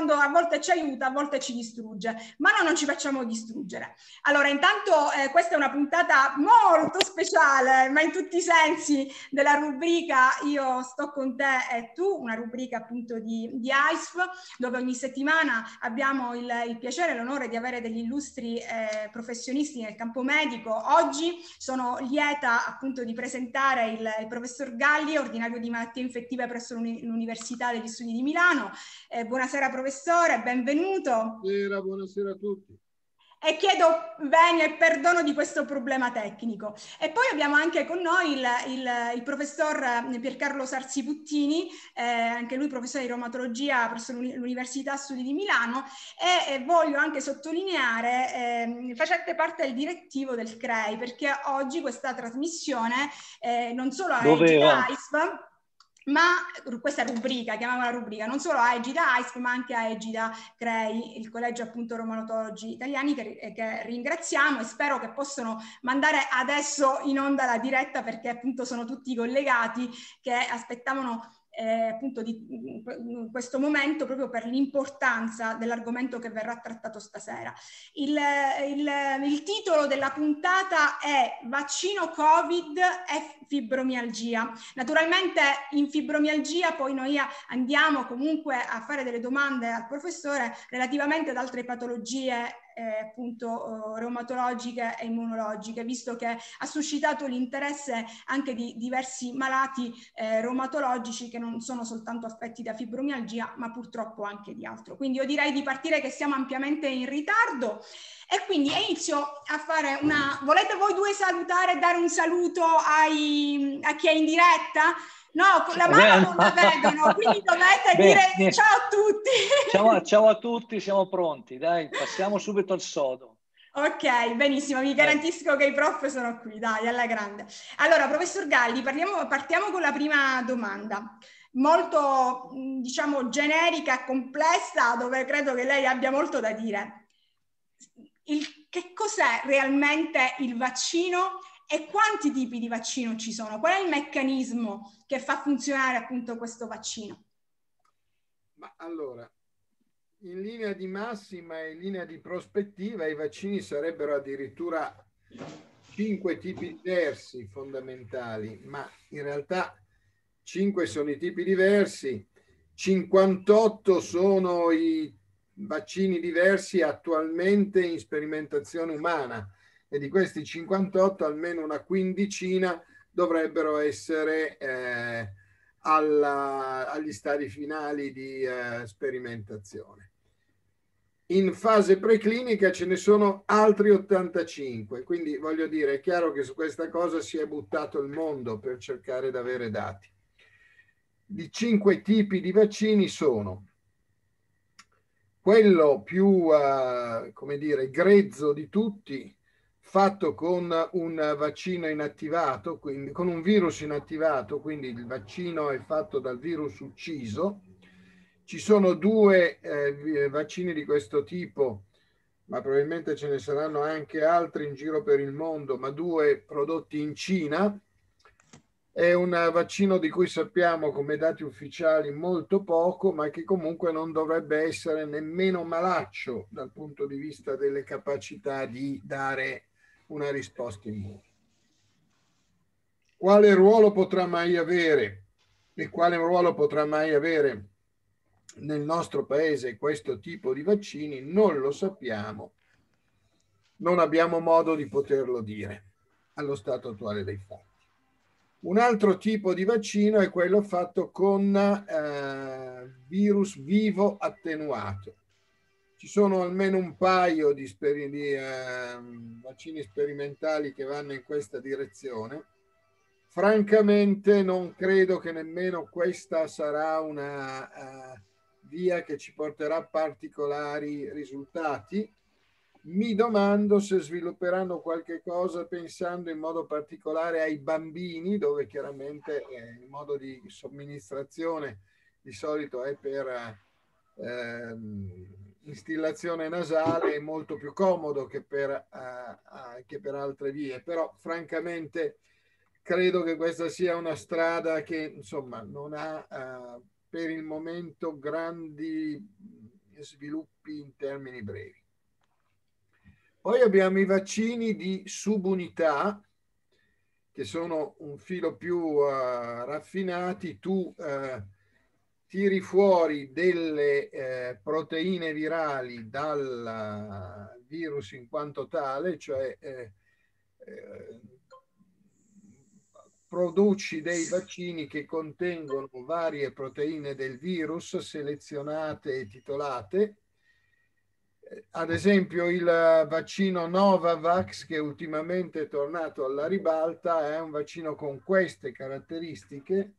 quando a volte ci aiuta, a volte ci distrugge, ma noi non ci facciamo distruggere. Allora, intanto eh, questa è una puntata molto speciale, ma in tutti i sensi della rubrica Io sto con te e tu, una rubrica appunto di, di ISF, dove ogni settimana abbiamo il, il piacere e l'onore di avere degli illustri eh, professionisti nel campo medico. Oggi sono lieta appunto di presentare il, il professor Galli, ordinario di malattie infettive presso l'Università degli Studi di Milano. Eh, buonasera professore, benvenuto. Buonasera, buonasera a tutti e chiedo venia e perdono di questo problema tecnico. E poi abbiamo anche con noi il, il, il professor Piercarlo Sarsi Puttini, eh, anche lui professore di reumatologia presso l'Università Studi di Milano e, e voglio anche sottolineare, eh, facente parte del direttivo del CREI, perché oggi questa trasmissione eh, non solo a ISP, ma questa rubrica, chiamiamola rubrica, non solo a Egida ISP, ma anche a Egida CREI, il collegio appunto romanotologi italiani che, che, ringraziamo e spero che possano mandare adesso in onda la diretta perché appunto sono tutti collegati che aspettavano eh, appunto di in questo momento proprio per l'importanza dell'argomento che verrà trattato stasera. Il, il, il, titolo della puntata è Vaccino Covid e fibromialgia. Naturalmente in fibromialgia poi noi andiamo comunque a fare delle domande al professore relativamente ad altre patologie eh, appunto eh, reumatologiche e immunologiche, visto che ha suscitato l'interesse anche di diversi malati eh, reumatologici che non sono soltanto affetti da fibromialgia, ma purtroppo anche di altro. Quindi io direi di partire che siamo ampiamente in ritardo e quindi inizio a fare una... Volete voi due salutare, dare un saluto ai, a chi è in diretta? No, con la mano non la vedono, quindi dovete Beh, dire ciao a tutti. Ciao, ciao, a tutti, siamo pronti, dai, passiamo subito al sodo. Ok, benissimo, vi garantisco che i prof sono qui, dai, alla grande. Allora, professor Galli, parliamo, partiamo con la prima domanda, molto, diciamo, generica complessa, dove credo che lei abbia molto da dire. Il, che cos'è realmente il vaccino e quanti tipi di vaccino ci sono? Qual è il meccanismo che fa funzionare appunto questo vaccino? Ma allora, in linea di massima e in linea di prospettiva i vaccini sarebbero addirittura cinque tipi diversi fondamentali, ma in realtà cinque sono i tipi diversi, 58 sono i vaccini diversi attualmente in sperimentazione umana e di questi 58 almeno una quindicina dovrebbero essere eh, alla, agli stadi finali di eh, sperimentazione. In fase preclinica ce ne sono altri 85, quindi voglio dire, è chiaro che su questa cosa si è buttato il mondo per cercare di avere dati. I cinque tipi di vaccini sono quello più, uh, come dire, grezzo di tutti, fatto con un vaccino inattivato, quindi con un virus inattivato, quindi il vaccino è fatto dal virus ucciso. Ci sono due eh, vaccini di questo tipo, ma probabilmente ce ne saranno anche altri in giro per il mondo, ma due prodotti in Cina. È un vaccino di cui sappiamo come dati ufficiali molto poco, ma che comunque non dovrebbe essere nemmeno malaccio dal punto di vista delle capacità di dare una risposta immune. Quale ruolo potrà mai avere e quale ruolo potrà mai avere nel nostro paese questo tipo di vaccini? Non lo sappiamo, non abbiamo modo di poterlo dire allo stato attuale dei fatti. Un altro tipo di vaccino è quello fatto con eh, virus vivo attenuato ci sono almeno un paio di, speri- di eh, vaccini sperimentali che vanno in questa direzione. Francamente non credo che nemmeno questa sarà una uh, via che ci porterà particolari risultati. Mi domando se svilupperanno qualche cosa pensando in modo particolare ai bambini, dove chiaramente eh, il modo di somministrazione di solito è per... Eh, instillazione nasale è molto più comodo che per, uh, uh, che per altre vie, però francamente credo che questa sia una strada che insomma non ha uh, per il momento grandi sviluppi in termini brevi. Poi abbiamo i vaccini di subunità, che sono un filo più uh, raffinati. Tu uh, tiri fuori delle uh, proteine virali dal virus in quanto tale, cioè produci dei vaccini che contengono varie proteine del virus selezionate e titolate. Ad esempio il vaccino Novavax che ultimamente è tornato alla ribalta è un vaccino con queste caratteristiche.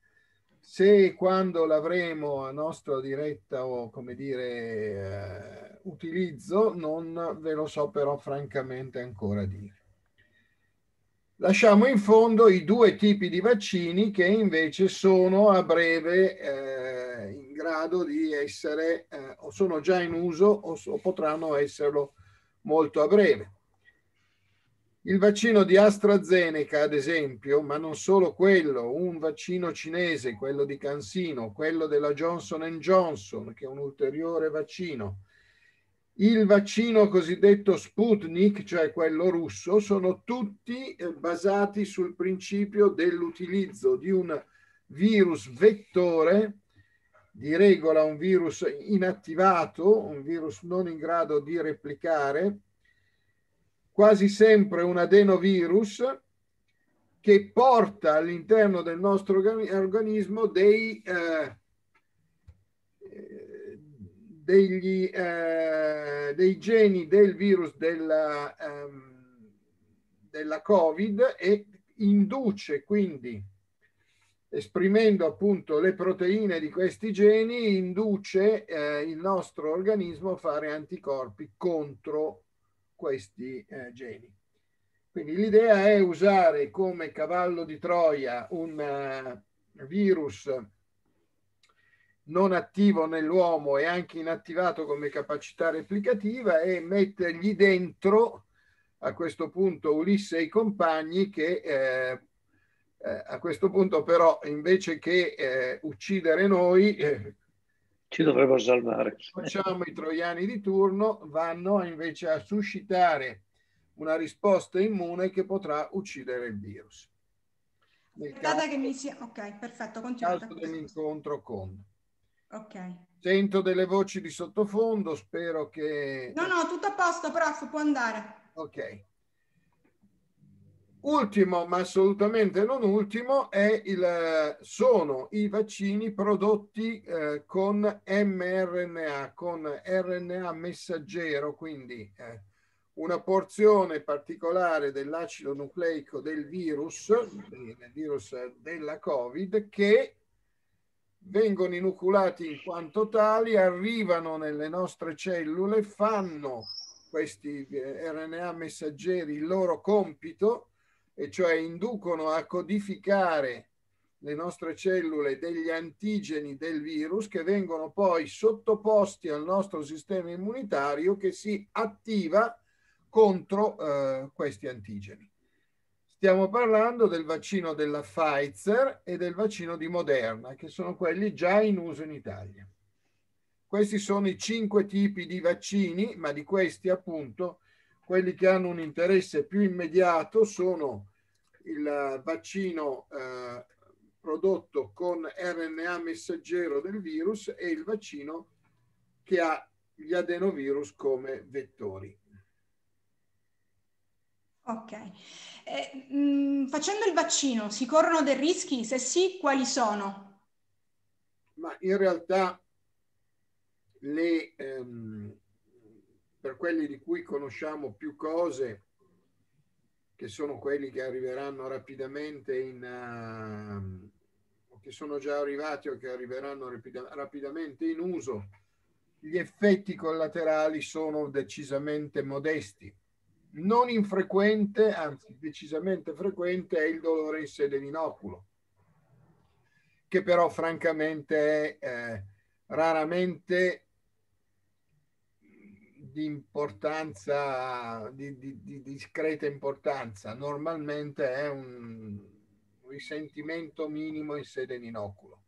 Se e quando l'avremo a nostra diretta o come dire eh, utilizzo non ve lo so però francamente ancora dire. Lasciamo in fondo i due tipi di vaccini che invece sono a breve eh, in grado di essere eh, o sono già in uso o, o potranno esserlo molto a breve. Il vaccino di AstraZeneca, ad esempio, ma non solo quello, un vaccino cinese, quello di Cansino, quello della Johnson Johnson, che è un ulteriore vaccino, il vaccino cosiddetto Sputnik, cioè quello russo, sono tutti eh, basati sul principio dell'utilizzo di un virus vettore, di regola un virus inattivato, un virus non in grado di replicare, quasi sempre un adenovirus che porta all'interno del nostro organismo dei eh, degli, eh, dei geni del virus della, ehm, della Covid e induce quindi, esprimendo appunto le proteine di questi geni, induce eh, il nostro organismo a fare anticorpi contro questi eh, geni. Quindi l'idea è usare come cavallo di Troia un uh, virus non attivo nell'uomo e anche inattivato come capacità replicativa e mettergli dentro a questo punto Ulisse e i compagni che eh, eh, a questo punto però invece che eh, uccidere noi eh, ci dovrebbero salvare. Facciamo i troiani di turno, vanno invece a suscitare una risposta immune che potrà uccidere il virus. Nel caso, che mi sia... Ok, perfetto, continuate. caso dell'incontro con Ok. Sento delle voci di sottofondo, spero che... No, no, tutto a posto, prof, può andare. Ok. Ultimo, ma assolutamente non ultimo, il, sono i vaccini prodotti eh, con mRNA, con RNA messaggero, quindi eh, una porzione particolare dell'acido nucleico del virus, del virus della Covid, che vengono inoculati in quanto tali, arrivano nelle nostre cellule, fanno questi eh, RNA messaggeri il loro compito, e cioè inducono a codificare le nostre cellule degli antigeni del virus che vengono poi sottoposti al nostro sistema immunitario che si attiva contro eh, questi antigeni. Stiamo parlando del vaccino della Pfizer e del vaccino di Moderna, che sono quelli già in uso in Italia. Questi sono i cinque tipi di vaccini, ma di questi appunto quelli che hanno un interesse più immediato sono il vaccino eh, prodotto con RNA messaggero del virus e il vaccino che ha gli adenovirus come vettori. Ok. Eh, mh, mm, facendo il vaccino si corrono dei rischi? Se sì, quali sono? Ma in realtà le, ehm, per quelli di cui conosciamo più cose, che sono quelli che arriveranno rapidamente in... Uh, che sono già arrivati o che arriveranno rapida, rapidamente in uso, gli effetti collaterali sono decisamente modesti. Non infrequente, anzi decisamente frequente, è il dolore in sede di inoculo, che però francamente è eh, raramente di importanza, di, di, di, discreta importanza. Normalmente è un risentimento minimo in sede di inoculo.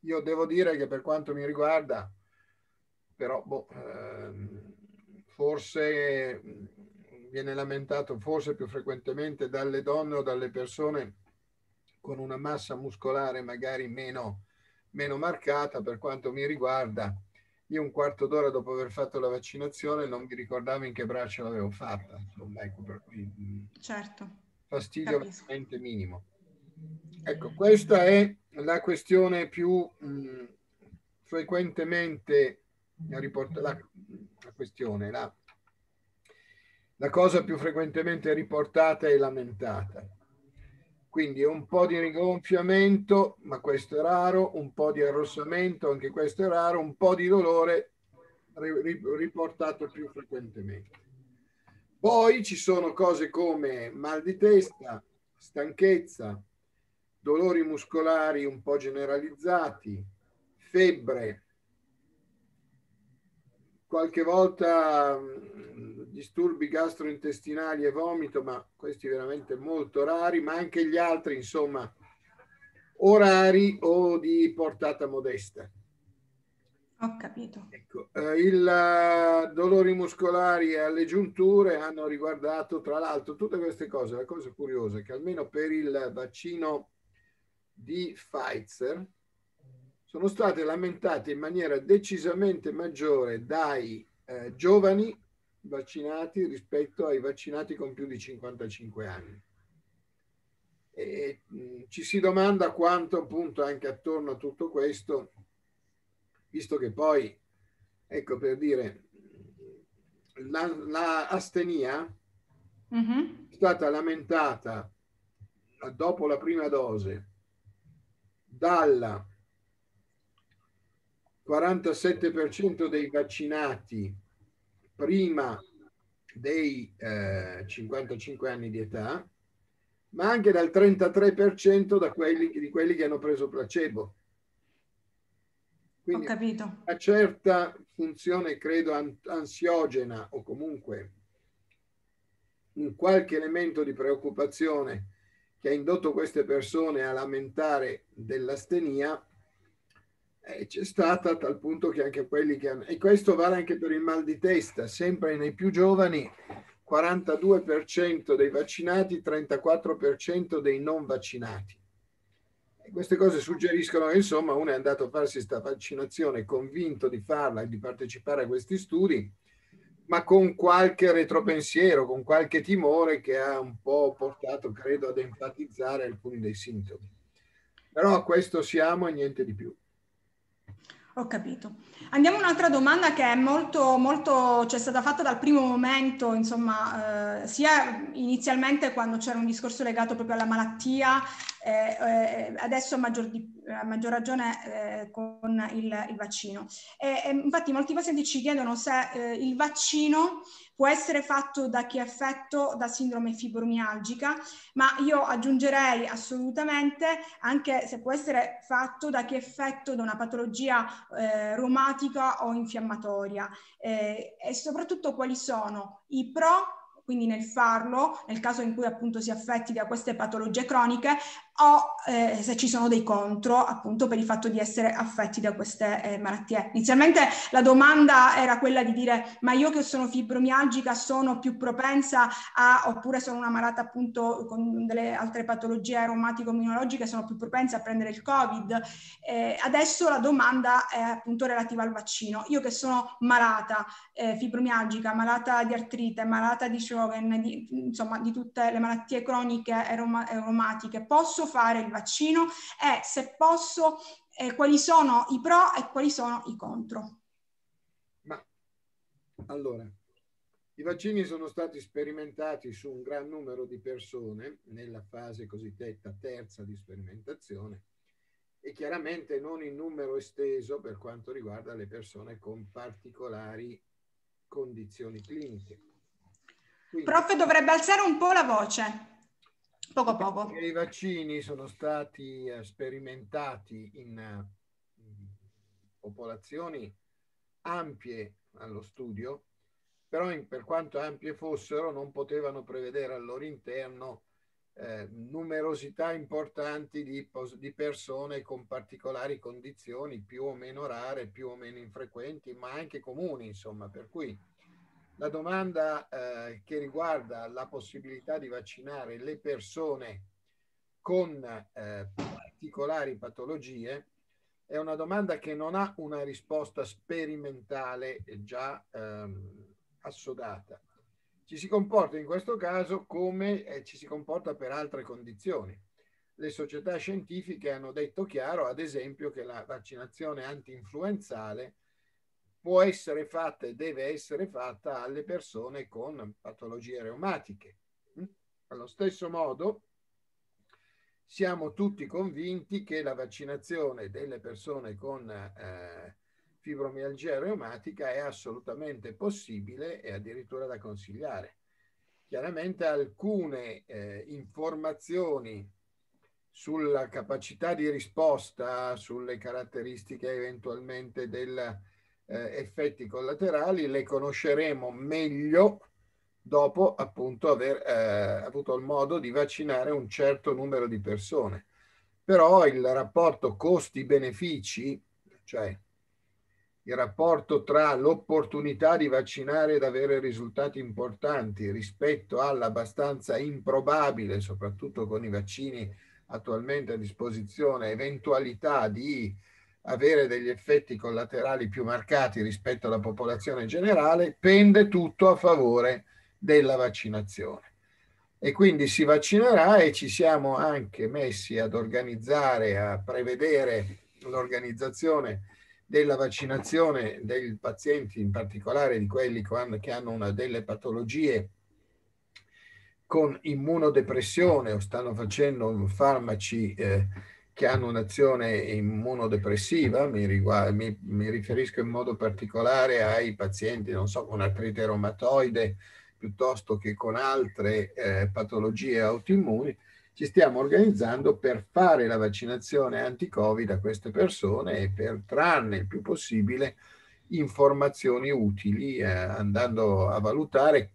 Io devo dire che per quanto mi riguarda, però boh, ehm, forse viene lamentato forse più frequentemente dalle donne o dalle persone con una massa muscolare magari meno, meno marcata per quanto mi riguarda. Io un quarto d'ora dopo aver fatto la vaccinazione non mi ricordavo in che braccio l'avevo fatta. Insomma, ecco, per cui, certo. fastidio Capisco. veramente minimo. Ecco, questa è la questione più mh, frequentemente riportata, la, la questione, la, la cosa più frequentemente riportata e lamentata. Quindi un po' di rigonfiamento, ma questo è raro, un po' di arrossamento, anche questo è raro, un po' di dolore riportato più frequentemente. Poi ci sono cose come mal di testa, stanchezza, dolori muscolari un po' generalizzati, febbre, qualche volta disturbi gastrointestinali e vomito, ma questi veramente molto rari, ma anche gli altri, insomma, o rari o di portata modesta. Ho capito. Ecco, eh, il uh, dolori muscolari alle giunture hanno riguardato, tra l'altro, tutte queste cose. La cosa curiosa è che almeno per il vaccino di Pfizer sono state lamentate in maniera decisamente maggiore dai eh, giovani vaccinati rispetto ai vaccinati con più di 55 anni. E, mh, ci si domanda quanto appunto anche attorno a tutto questo, visto che poi, ecco per dire, la, la astenia mm-hmm. è stata lamentata dopo la prima dose dal 47% dei vaccinati prima dei eh, 55 anni di età, ma anche dal 33% da quelli, di quelli che hanno preso placebo. Quindi Ho capito. una certa funzione, credo, ansiogena o comunque un qualche elemento di preoccupazione che ha indotto queste persone a lamentare dell'astenia eh, c'è stata a tal punto che anche quelli che hanno... E questo vale anche per il mal di testa, sempre nei più giovani 42% dei vaccinati, 34% dei non vaccinati. E queste cose suggeriscono che insomma uno è andato a farsi questa vaccinazione convinto di farla e di partecipare a questi studi, ma con qualche retropensiero, con qualche timore che ha un po' portato, credo, ad enfatizzare alcuni dei sintomi. Però a questo siamo e niente di più. Ho capito. Andiamo a un'altra domanda che è molto, molto, cioè è stata fatta dal primo momento, insomma, eh, sia inizialmente quando c'era un discorso legato proprio alla malattia, eh, eh, adesso a maggior, di, a maggior ragione eh, con il, il vaccino. E, infatti molti pazienti ci chiedono se eh, il vaccino può essere fatto da chi è affetto da sindrome fibromialgica, ma io aggiungerei assolutamente anche se può essere fatto da chi è affetto da una patologia eh, reumatica o infiammatoria. Eh, e soprattutto quali sono i pro quindi nel farlo, nel caso in cui appunto si affetti da queste patologie croniche, o eh, se ci sono dei contro appunto per il fatto di essere affetti da queste eh, malattie. Inizialmente la domanda era quella di dire ma io che sono fibromialgica sono più propensa a oppure sono una malata appunto con delle altre patologie aromatico-immunologiche sono più propensa a prendere il covid. Eh, adesso la domanda è appunto relativa al vaccino. Io che sono malata eh, fibromialgica, malata di artrite, malata di Sjögren, di, insomma di tutte le malattie croniche aromatiche, posso fare il vaccino e se posso eh, quali sono i pro e quali sono i contro. Ma allora, i vaccini sono stati sperimentati su un gran numero di persone nella fase cosiddetta terza di sperimentazione e chiaramente non in numero esteso per quanto riguarda le persone con particolari condizioni cliniche. Quindi, Prof dovrebbe alzare un po' la voce. Poco a poco. I vaccini sono stati eh, sperimentati in, in popolazioni ampie allo studio, però in, per quanto ampie fossero non potevano prevedere al loro interno eh, numerosità importanti di, di, persone con particolari condizioni più o meno rare, più o meno infrequenti, ma anche comuni, insomma, per cui la domanda eh, che riguarda la possibilità di vaccinare le persone con eh, particolari patologie è una domanda che non ha una risposta sperimentale già ehm, assodata. Ci si comporta in questo caso come eh, ci si comporta per altre condizioni. Le società scientifiche hanno detto chiaro, ad esempio, che la vaccinazione anti-influenzale può essere fatta e deve essere fatta alle persone con patologie reumatiche. Mm? Allo stesso modo, siamo tutti convinti che la vaccinazione delle persone con eh, fibromialgia reumatica è assolutamente possibile e addirittura da consigliare. Chiaramente alcune eh, informazioni sulla capacità di risposta, sulle caratteristiche eventualmente del eh, effetti collaterali le conosceremo meglio dopo appunto aver eh, avuto il modo di vaccinare un certo numero di persone. Però il rapporto costi-benefici, cioè il rapporto tra l'opportunità di vaccinare ed avere risultati importanti rispetto all'abbastanza improbabile, soprattutto con i vaccini attualmente a disposizione, eventualità di avere degli effetti collaterali più marcati rispetto alla popolazione generale, pende tutto a favore della vaccinazione. E quindi si vaccinerà e ci siamo anche messi ad organizzare, a prevedere l'organizzazione della vaccinazione dei pazienti, in particolare di quelli che hanno una delle patologie con immunodepressione o stanno facendo farmaci eh, che hanno un'azione immunodepressiva, mi, riguarda, mi, mi, riferisco in modo particolare ai pazienti, non so, con artrite reumatoide piuttosto che con altre eh, patologie autoimmuni, ci stiamo organizzando per fare la vaccinazione anti-Covid a queste persone e per trarne il più possibile informazioni utili, eh, andando a valutare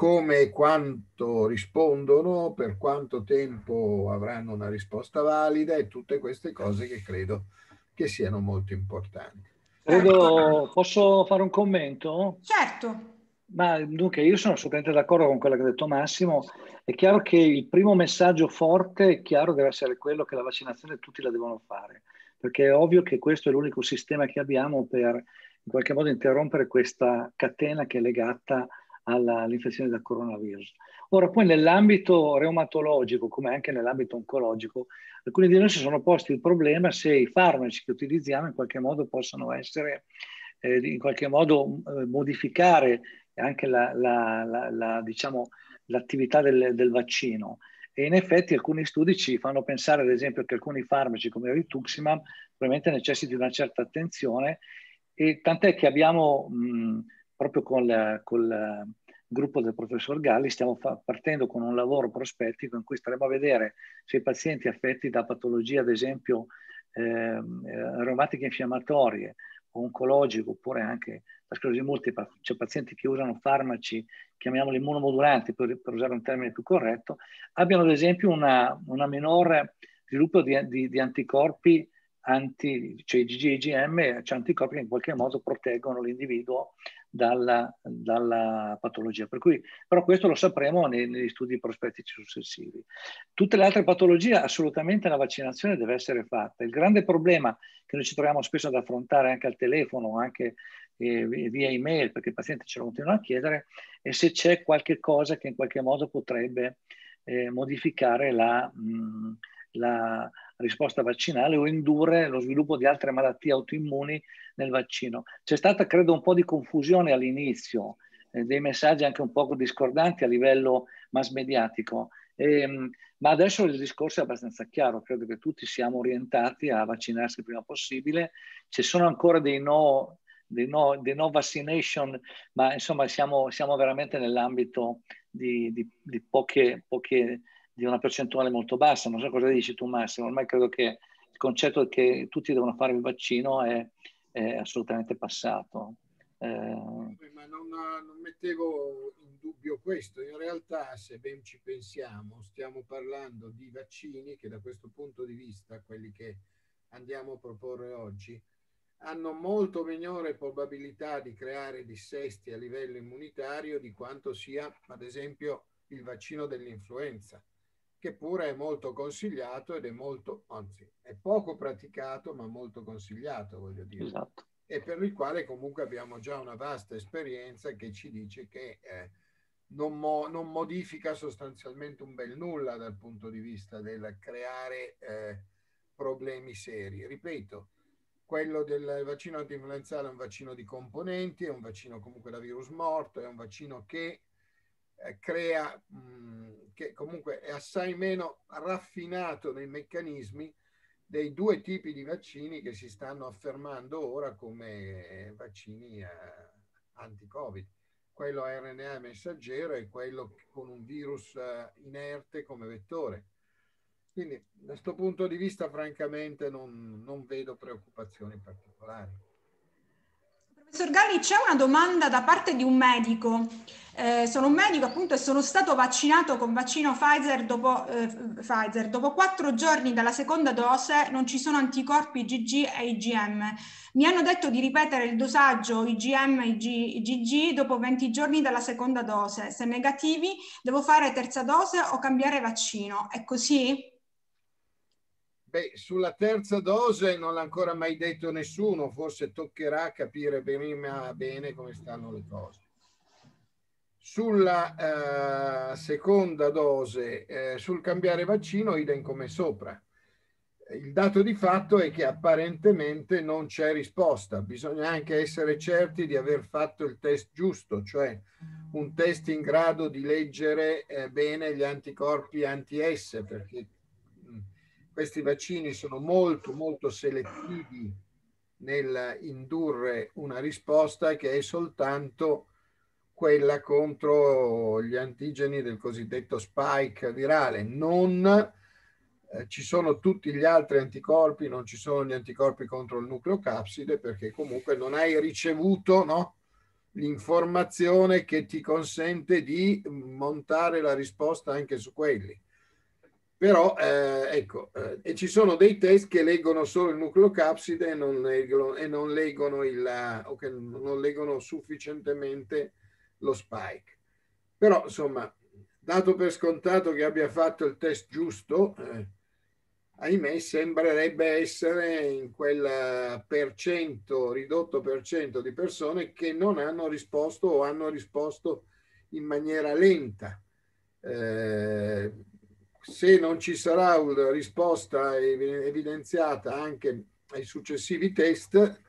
come e quanto rispondono, per quanto tempo avranno una risposta valida e tutte queste cose che credo che siano molto importanti. Credo, posso fare un commento? Certo. Ma dunque, io sono assolutamente d'accordo con quello che ha detto Massimo. È chiaro che il primo messaggio forte, è chiaro, deve essere quello che la vaccinazione tutti la devono fare, perché è ovvio che questo è l'unico sistema che abbiamo per in qualche modo interrompere questa catena che è legata alla, all'infezione da coronavirus. Ora, poi nell'ambito reumatologico, come anche nell'ambito oncologico, alcuni di noi si sono posti il problema se i farmaci che utilizziamo in qualche modo possono essere, eh, in qualche modo eh, modificare anche la, la, la, la diciamo, l'attività del, del, vaccino. E in effetti alcuni studi ci fanno pensare, ad esempio, che alcuni farmaci come il rituximab probabilmente necessitino una certa attenzione, e tant'è che abbiamo mh, proprio con, la, con il gruppo del professor Galli stiamo fa- partendo con un lavoro prospettico in cui staremo a vedere se i pazienti affetti da patologie, ad esempio ehm, eh, reumatiche infiammatorie oncologiche, oppure anche la sclerosi multipla, cioè pazienti che usano farmaci, chiamiamoli immunomodulanti per, per usare un termine più corretto, abbiano ad esempio una, una minore sviluppo di, di, di anticorpi anti, cioè IgG IgM, cioè anticorpi che in qualche modo proteggono l'individuo dalla, dalla, patologia. Per cui, però questo lo sapremo nei, negli studi prospettici successivi. Tutte le altre patologie, assolutamente la vaccinazione deve essere fatta. Il grande problema che noi ci troviamo spesso ad affrontare anche al telefono, anche eh, via email, perché i pazienti ce lo continuano a chiedere, è se c'è qualche cosa che in qualche modo potrebbe eh, modificare la... Mh, la risposta vaccinale o indurre lo sviluppo di altre malattie autoimmuni nel vaccino. C'è stata, credo, un po' di confusione all'inizio, eh, dei messaggi anche un po' discordanti a livello mass mediatico. E, ehm, ma adesso il discorso è abbastanza chiaro, credo che tutti siamo orientati a vaccinarsi il prima possibile. Ci sono ancora dei no, dei no, dei no vaccination, ma insomma siamo, siamo veramente nell'ambito di, di, di poche, poche di una percentuale molto bassa. Non so cosa dici tu Massimo, ormai credo che il concetto che tutti devono fare il vaccino è, è assolutamente passato. Eh... Ma non, non, mettevo in dubbio questo. In realtà, se ben ci pensiamo, stiamo parlando di vaccini che da questo punto di vista, quelli che andiamo a proporre oggi, hanno molto minore probabilità di creare dissesti a livello immunitario di quanto sia, ad esempio, il vaccino dell'influenza, che pure è molto consigliato ed è molto, anzi, è poco praticato, ma molto consigliato, voglio dire. Esatto. E per il quale comunque abbiamo già una vasta esperienza che ci dice che eh, non, mo- non, modifica sostanzialmente un bel nulla dal punto di vista del creare eh, problemi seri. Ripeto, quello del vaccino antinfluenzale è un vaccino di componenti, è un vaccino comunque da virus morto, è un vaccino che eh, crea, mh, che comunque è assai meno raffinato nei meccanismi dei due tipi di vaccini che si stanno affermando ora come vaccini eh, anti-Covid, quello a RNA messaggero e quello con un virus eh, inerte come vettore. Quindi da questo punto di vista francamente non, non vedo preoccupazioni particolari. Professor Galli, c'è una domanda da parte di un medico. Eh, sono un medico appunto e sono stato vaccinato con vaccino Pfizer dopo, eh, Pfizer. dopo quattro giorni dalla seconda dose non ci sono anticorpi IgG e IgM. Mi hanno detto di ripetere il dosaggio IgM e IgG dopo 20 giorni dalla seconda dose. Se negativi devo fare terza dose o cambiare vaccino. È così? Beh, sulla terza dose non l'ha ancora mai detto nessuno, forse toccherà capire prima bene come stanno le cose. Sulla eh, seconda dose, eh, sul cambiare vaccino, idem come sopra. Il dato di fatto è che apparentemente non c'è risposta, bisogna anche essere certi di aver fatto il test giusto, cioè un test in grado di leggere eh, bene gli anticorpi anti-S, perché questi vaccini sono molto molto selettivi nel indurre una risposta che è soltanto quella contro gli antigeni del cosiddetto spike virale. Non eh, ci sono tutti gli altri anticorpi, non ci sono gli anticorpi contro il nucleocapside perché comunque non hai ricevuto no, l'informazione che ti consente di montare la risposta anche su quelli. Però, eh, ecco, eh, ci sono dei test che leggono solo il nucleocapside e non leggono, e non leggono, il, o che non leggono sufficientemente lo spike. Però, insomma, dato per scontato che abbia fatto il test giusto, eh, ahimè, sembrerebbe essere in quel per cento, ridotto per cento di persone che non hanno risposto o hanno risposto in maniera lenta. Eh, se non ci sarà una risposta evidenziata anche ai successivi test,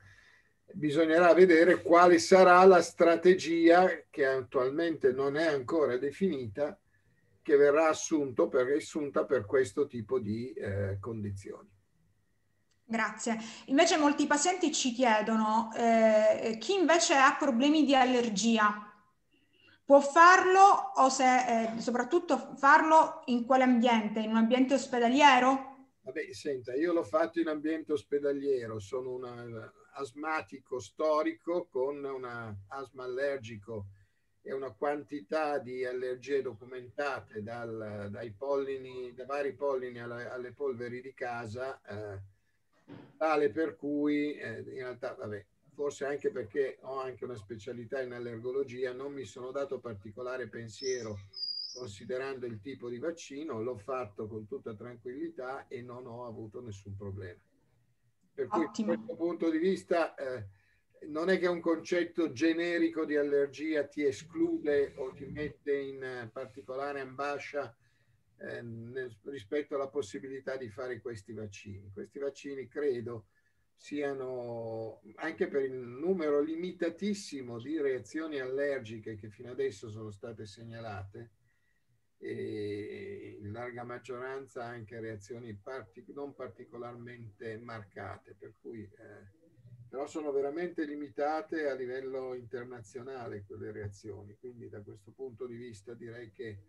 bisognerà vedere quale sarà la strategia che attualmente non è ancora definita che verrà assunto per, assunta per questo tipo di eh, condizioni. Grazie. Invece molti pazienti ci chiedono, eh, chi invece ha problemi di allergia, Può farlo o se, eh, soprattutto farlo in quale ambiente? In un ambiente ospedaliero? Vabbè, senta, io l'ho fatto in ambiente ospedaliero, sono un eh, asmatico storico con un asma allergico e una quantità di allergie documentate dal, dai pollini, da vari pollini alle, alle polveri di casa, eh, tale per cui eh, in realtà, vabbè, forse anche perché ho anche una specialità in allergologia, non mi sono dato particolare pensiero considerando il tipo di vaccino, l'ho fatto con tutta tranquillità e non ho avuto nessun problema. Per cui Ottimo. da questo punto di vista eh, non è che un concetto generico di allergia ti esclude o ti mette in particolare ambascia eh, rispetto alla possibilità di fare questi vaccini. Questi vaccini credo siano anche per il numero limitatissimo di reazioni allergiche che fino adesso sono state segnalate e in larga maggioranza anche reazioni partic- non particolarmente marcate, per cui eh, però sono veramente limitate a livello internazionale quelle reazioni, quindi da questo punto di vista direi che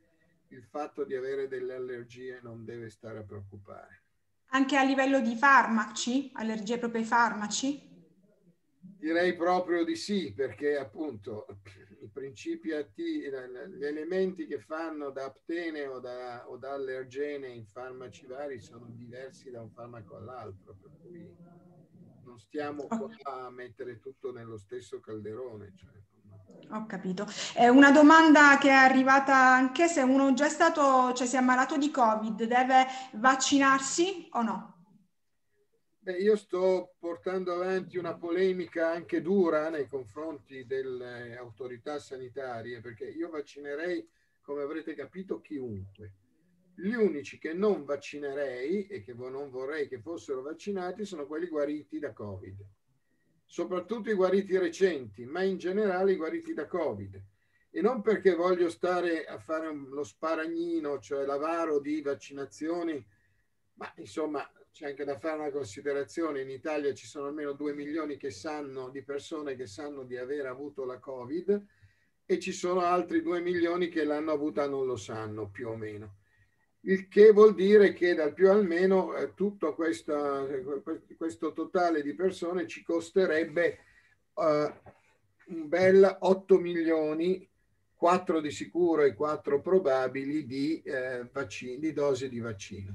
il fatto di avere delle allergie non deve stare a preoccupare. Anche a livello di farmaci, allergie proprio ai farmaci? Direi proprio di sì, perché appunto i principi attivi, gli elementi che fanno da aptene o da, o da allergene in farmaci vari sono diversi da un farmaco all'altro, per cui non stiamo qua a mettere tutto nello stesso calderone. Cioè. Ho capito. È una domanda che è arrivata anche se uno già è stato, cioè si è ammalato di Covid, deve vaccinarsi o no? Beh, io sto portando avanti una polemica anche dura nei confronti delle autorità sanitarie perché io vaccinerei, come avrete capito, chiunque. Gli unici che non vaccinerei e che non vorrei che fossero vaccinati sono quelli guariti da Covid, soprattutto i guariti recenti, ma in generale i guariti da Covid. E non perché voglio stare a fare lo sparagnino, cioè l'avaro di vaccinazioni, ma insomma c'è anche da fare una considerazione, in Italia ci sono almeno 2 milioni sanno, di persone che sanno di aver avuto la Covid e ci sono altri 2 milioni che l'hanno avuta non lo sanno più o meno. Il che vuol dire che dal più al meno eh, tutto questa, questo totale di persone ci costerebbe eh, un bel 8 milioni, 4 di sicuro e 4 probabili di, eh, vaccini, di dosi di vaccino.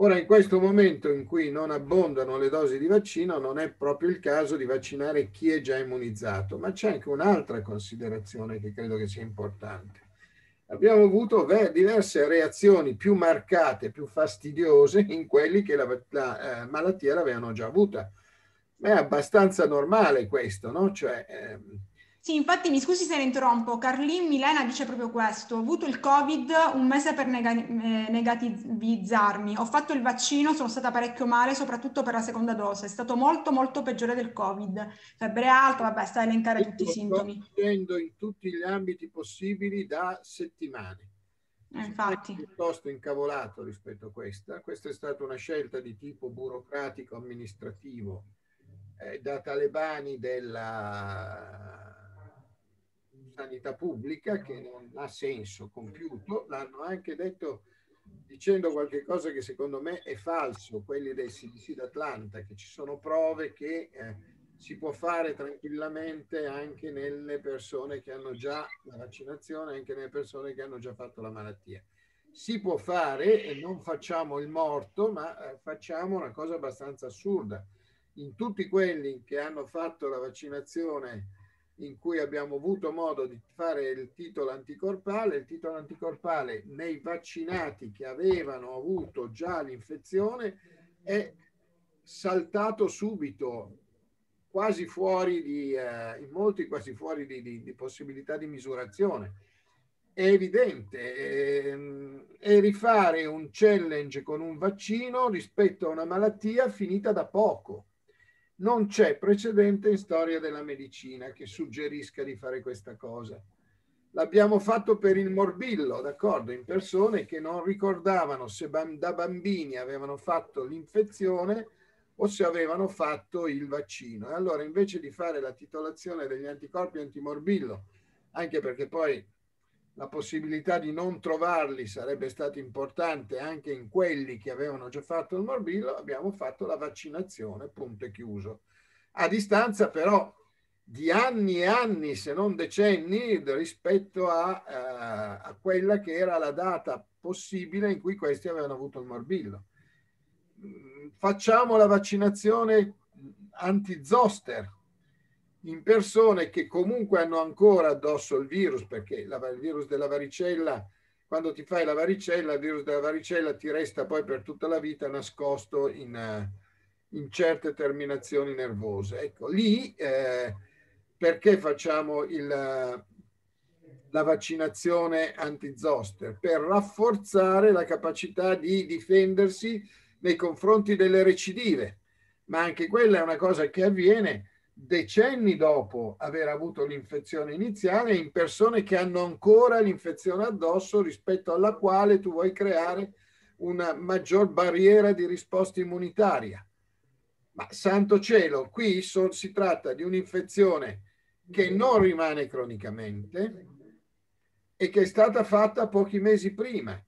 Ora, in questo momento in cui non abbondano le dosi di vaccino, non è proprio il caso di vaccinare chi è già immunizzato, ma c'è anche un'altra considerazione che credo che sia importante. Abbiamo avuto diverse reazioni più marcate, più fastidiose in quelli che la, la eh, malattia l'avevano già avuta. Ma è abbastanza normale questo, no? Cioè, eh, sì, infatti mi scusi se ne interrompo, Carlin Milena dice proprio questo, ho avuto il Covid un mese per nega- eh, negativizzarmi, ho fatto il vaccino, sono stata parecchio male, soprattutto per la seconda dose, è stato molto molto peggiore del Covid, febbre alta, vabbè, sta a elencare tutti i sintomi. Sto dicendo in tutti gli ambiti possibili da settimane. Eh, infatti. piuttosto incavolato rispetto a questa. Questa è stata una scelta di tipo burocratico amministrativo eh, da talebani della sanità pubblica che non ha senso compiuto, l'hanno anche detto dicendo qualche cosa che secondo me è falso, quelli del CDC d'Atlanta, che ci sono prove che eh, si può fare tranquillamente anche nelle persone che hanno già la vaccinazione, anche nelle persone che hanno già fatto la malattia. Si può fare e non facciamo il morto, ma eh, facciamo una cosa abbastanza assurda. In tutti quelli che hanno fatto la vaccinazione in cui abbiamo avuto modo di fare il titolo anticorpale. Il titolo anticorpale nei vaccinati che avevano avuto già l'infezione è saltato subito, quasi fuori di, eh, in molti quasi fuori di, di, di, possibilità di misurazione. È evidente, eh, è rifare un challenge con un vaccino rispetto a una malattia finita da poco non c'è precedente in storia della medicina che suggerisca di fare questa cosa. L'abbiamo fatto per il morbillo, d'accordo, in persone che non ricordavano se da bambini avevano fatto l'infezione o se avevano fatto il vaccino. E allora invece di fare la titolazione degli anticorpi antimorbillo, anche perché poi la possibilità di non trovarli sarebbe stata importante anche in quelli che avevano già fatto il morbillo, abbiamo fatto la vaccinazione, punto e chiuso. A distanza però di anni e anni, se non decenni, rispetto a, uh, a quella che era la data possibile in cui questi avevano avuto il morbillo. Facciamo la vaccinazione anti-zoster, in persone che comunque hanno ancora addosso il virus, perché la, il virus della varicella, quando ti fai la varicella, il virus della varicella ti resta poi per tutta la vita nascosto in, in certe terminazioni nervose. Ecco, lì eh, perché facciamo il, la vaccinazione anti-zoster? Per rafforzare la capacità di difendersi nei confronti delle recidive, ma anche quella è una cosa che avviene decenni dopo aver avuto l'infezione iniziale in persone che hanno ancora l'infezione addosso rispetto alla quale tu vuoi creare una maggior barriera di risposta immunitaria. Ma santo cielo, qui son, si tratta di un'infezione che non rimane cronicamente e che è stata fatta pochi mesi prima.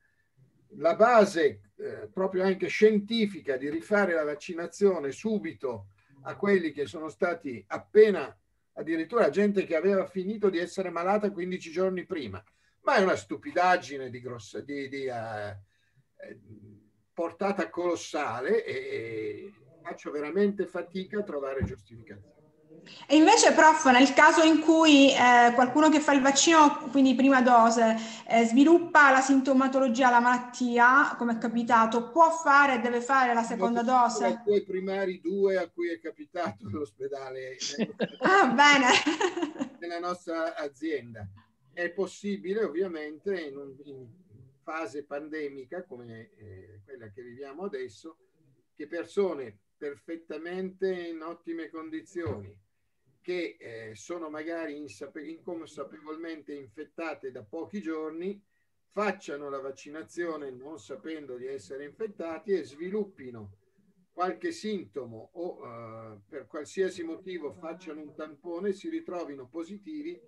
La base eh, proprio anche scientifica di rifare la vaccinazione subito a quelli che sono stati appena addirittura gente che aveva finito di essere malata 15 giorni prima. Ma è una stupidaggine di, grossa, di, di uh, portata colossale e faccio veramente fatica a trovare giustificazione. E invece, prof, nel caso in cui eh, qualcuno che fa il vaccino, quindi prima dose, eh, sviluppa la sintomatologia, la malattia, come è capitato, può fare e deve fare la seconda dose? I tuoi primari due a cui è capitato all'ospedale. ah, bene. Nella nostra azienda. È possibile, ovviamente, in, un, in fase pandemica come eh, quella che viviamo adesso, che persone perfettamente in ottime condizioni, che eh, sono magari insape- inconsapevolmente infettate da pochi giorni, facciano la vaccinazione non sapendo di essere infettati e sviluppino qualche sintomo o uh, per qualsiasi motivo facciano un tampone e si ritrovino positivi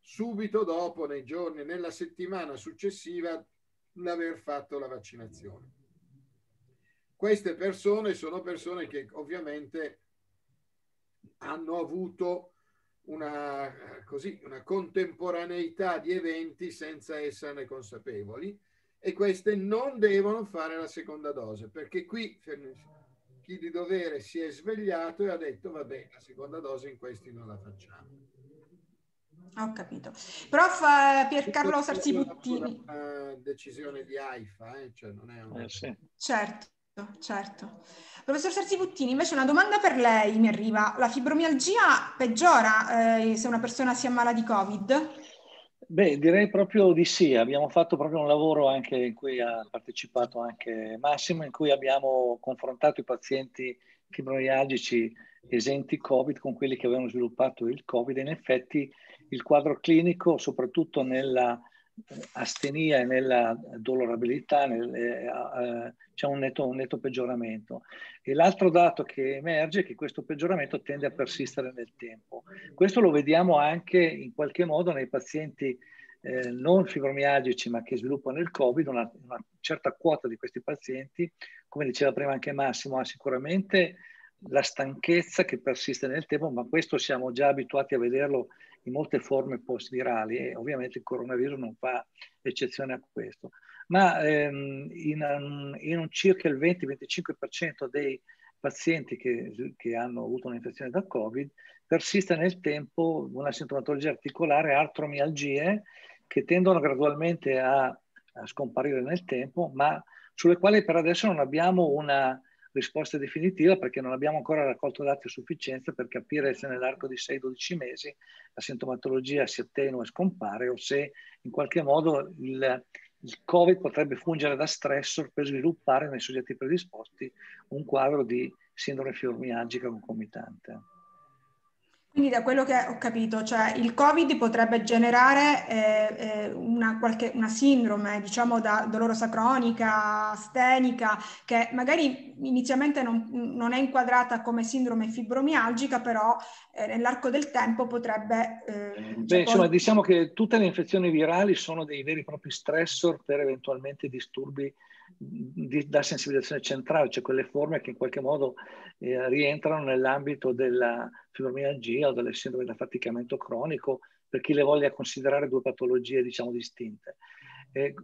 subito dopo, nei giorni, nella settimana successiva, l'aver fatto la vaccinazione. Queste persone sono persone che ovviamente hanno avuto una, così, una contemporaneità di eventi senza esserne consapevoli e queste non devono fare la seconda dose perché qui chi di dovere si è svegliato e ha detto vabbè la seconda dose in questi non la facciamo. Ho capito. Prof. Eh, Piercarlo Sarsibuttini. È una decisione di AIFA, eh? cioè non è un... eh, sì. Certo, certo. Professor Sarsibuttini, invece una domanda per lei mi arriva. La fibromialgia peggiora eh, se una persona si ammala di Covid? Beh, direi proprio di sì. Abbiamo fatto proprio un lavoro anche in cui ha partecipato anche Massimo, in cui abbiamo confrontato i pazienti fibromialgici esenti Covid con quelli che avevano sviluppato il Covid. In effetti il quadro clinico, soprattutto nella astenia e nella dolorabilità, nel, eh, eh, c'è un netto, un netto, peggioramento. E l'altro dato che emerge è che questo peggioramento tende a persistere nel tempo. Questo lo vediamo anche in qualche modo nei pazienti eh, non fibromialgici ma che sviluppano il Covid, una, una, certa quota di questi pazienti, come diceva prima anche Massimo, ha sicuramente la stanchezza che persiste nel tempo, ma questo siamo già abituati a vederlo in molte forme post-virali e ovviamente il coronavirus non fa eccezione a questo. Ma ehm, in, in, circa il 20-25% dei pazienti che, che, hanno avuto un'infezione da Covid persiste nel tempo una sintomatologia articolare, artromialgie, che tendono gradualmente a, a scomparire nel tempo, ma sulle quali per adesso non abbiamo una risposta definitiva perché non abbiamo ancora raccolto dati a sufficienza per capire se nell'arco di 6-12 mesi la sintomatologia si attenua e scompare o se in qualche modo il, il Covid potrebbe fungere da stressor per sviluppare nei soggetti predisposti un quadro di sindrome fibromialgica concomitante. Quindi da quello che ho capito, cioè il Covid potrebbe generare eh, eh, una, qualche, una, sindrome, diciamo, da dolorosa cronica, stenica, che magari inizialmente non, non è inquadrata come sindrome fibromialgica, però eh, nell'arco del tempo potrebbe... Eh, cioè Beh, poi... insomma, diciamo che tutte le infezioni virali sono dei veri e propri stressor per eventualmente disturbi di, da sensibilizzazione centrale, cioè quelle forme che in qualche modo eh, rientrano nell'ambito della fibromialgia o delle sindrome da affaticamento cronico, per chi le voglia considerare due patologie diciamo distinte. Eh,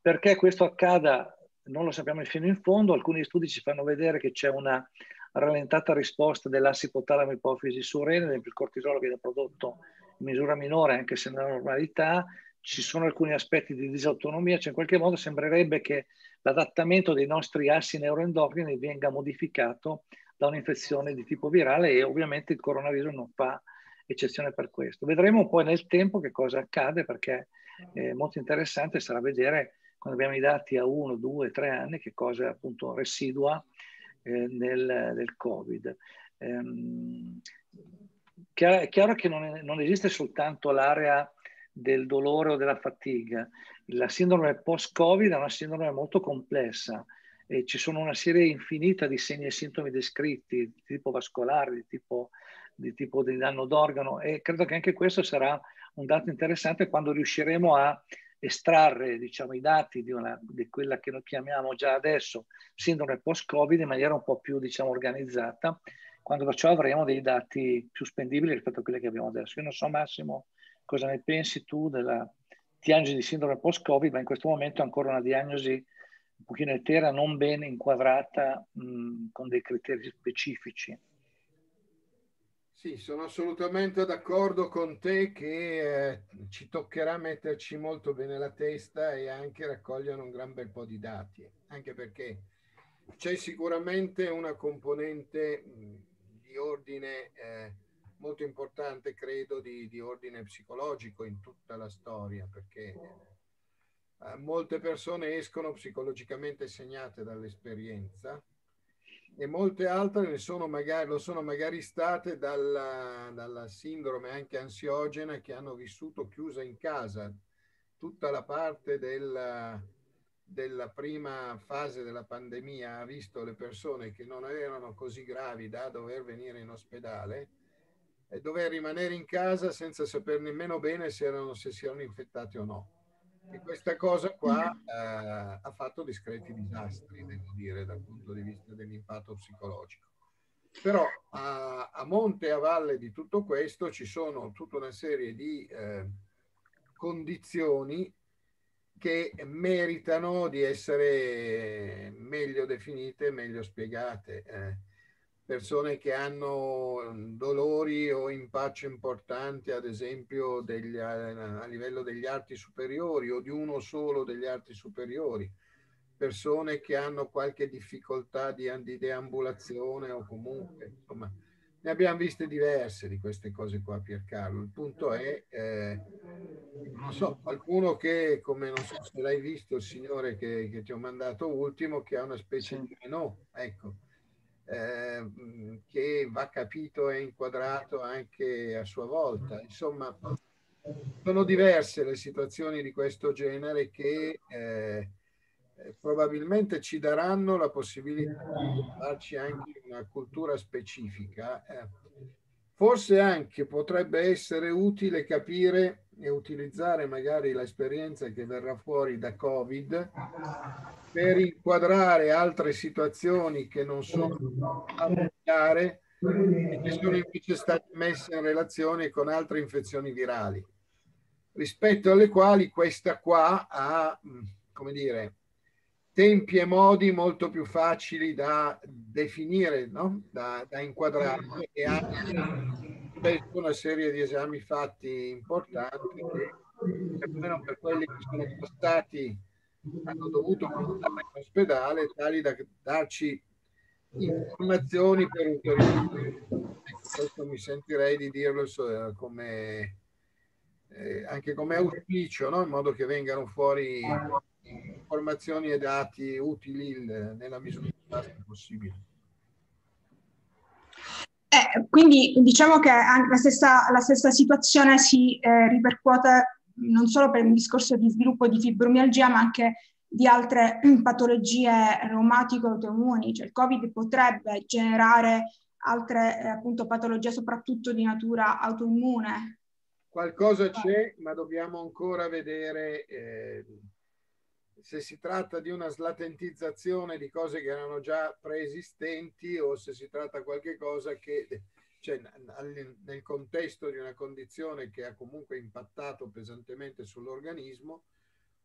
perché questo accada non lo sappiamo fino in fondo, alcuni studi ci fanno vedere che c'è una rallentata risposta dell'asse ipotalamo ipofisi surrene, il cortisolo viene prodotto in misura minore anche se nella normalità, ci sono alcuni aspetti di disautonomia, cioè in qualche modo sembrerebbe che l'adattamento dei nostri assi neuroendocrini venga modificato da un'infezione di tipo virale e ovviamente il coronavirus non fa eccezione per questo. Vedremo poi nel tempo che cosa accade perché è molto interessante sarà vedere quando abbiamo i dati a uno, due, tre anni che cosa appunto residua eh, nel, nel, Covid. Ehm, è chiaro che non, non esiste soltanto l'area del dolore o della fatica. La sindrome post-Covid è una sindrome molto complessa e ci sono una serie infinita di segni e sintomi descritti di tipo vascolare, di tipo, di tipo di danno d'organo e credo che anche questo sarà un dato interessante quando riusciremo a estrarre diciamo, i dati di, una, di, quella che noi chiamiamo già adesso sindrome post-Covid in maniera un po' più diciamo, organizzata quando perciò avremo dei dati più spendibili rispetto a quelli che abbiamo adesso. Io non so Massimo cosa ne pensi tu della diagnosi di sindrome post-Covid, ma in questo momento è ancora una diagnosi un pochino etera, non ben inquadrata mh, con dei criteri specifici. Sì, sono assolutamente d'accordo con te che eh, ci toccherà metterci molto bene la testa e anche raccogliere un gran bel po' di dati, anche perché c'è sicuramente una componente di ordine eh, molto importante, credo, di, di, ordine psicologico in tutta la storia, perché eh, molte persone escono psicologicamente segnate dall'esperienza e molte altre sono magari, lo sono magari state dalla, dalla sindrome anche ansiogena che hanno vissuto chiusa in casa tutta la parte della, della prima fase della pandemia ha visto le persone che non erano così gravi da dover venire in ospedale dover rimanere in casa senza saper nemmeno bene se, erano, se si erano infettati o no. E questa cosa qua eh, ha fatto discreti disastri, devo dire, dal punto di vista dell'impatto psicologico. Però a, a monte e a valle di tutto questo ci sono tutta una serie di eh, condizioni che meritano di essere meglio definite, meglio spiegate. Eh persone che hanno mm, dolori o impacci importanti, ad esempio degli, a livello degli arti superiori o di uno solo degli arti superiori, persone che hanno qualche difficoltà di, di deambulazione o comunque, insomma, ne abbiamo viste diverse di queste cose qua, Piercarlo. Il punto è, eh, non so, qualcuno che, come non so se l'hai visto, il signore che, che ti ho mandato ultimo, che ha una specie sì. di no, ecco eh, che va capito e inquadrato anche a sua volta. Insomma, sono diverse le situazioni di questo genere che eh, probabilmente ci daranno la possibilità di darci anche una cultura specifica. Eh, forse anche potrebbe essere utile capire e utilizzare magari l'esperienza che verrà fuori da Covid per inquadrare altre situazioni che non sono familiari e che sono invece state messe in relazione con altre infezioni virali, rispetto alle quali questa qua ha, come dire, tempi e modi molto più facili da definire, no? da, da inquadrare e anche una serie di esami fatti importanti che, almeno per quelli che sono stati hanno dovuto portare in ospedale tali da darci informazioni per ulteriori. Questo mi sentirei di dirlo come, eh, anche come auspicio, no? in modo che vengano fuori informazioni e dati utili nella misura possibile. Eh, quindi diciamo che la stessa, la stessa situazione si eh, ripercuote non solo per un discorso di sviluppo di fibromialgia, ma anche di altre patologie reumatiche autoimmuni, cioè il Covid potrebbe generare altre eh, appunto patologie soprattutto di natura autoimmune. Qualcosa c'è, ma dobbiamo ancora vedere eh, se si tratta di una slatentizzazione di cose che erano già preesistenti o se si tratta di qualche cosa che cioè, nel contesto di una condizione che ha comunque impattato pesantemente sull'organismo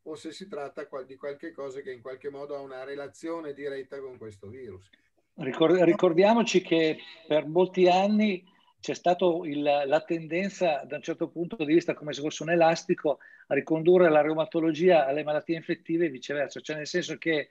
o se si tratta di qualche cosa che in qualche modo ha una relazione diretta con questo virus. Ricordiamoci che per molti anni c'è stata la tendenza, da un certo punto di vista, come se fosse un elastico, a ricondurre la reumatologia alle malattie infettive e viceversa, cioè nel senso che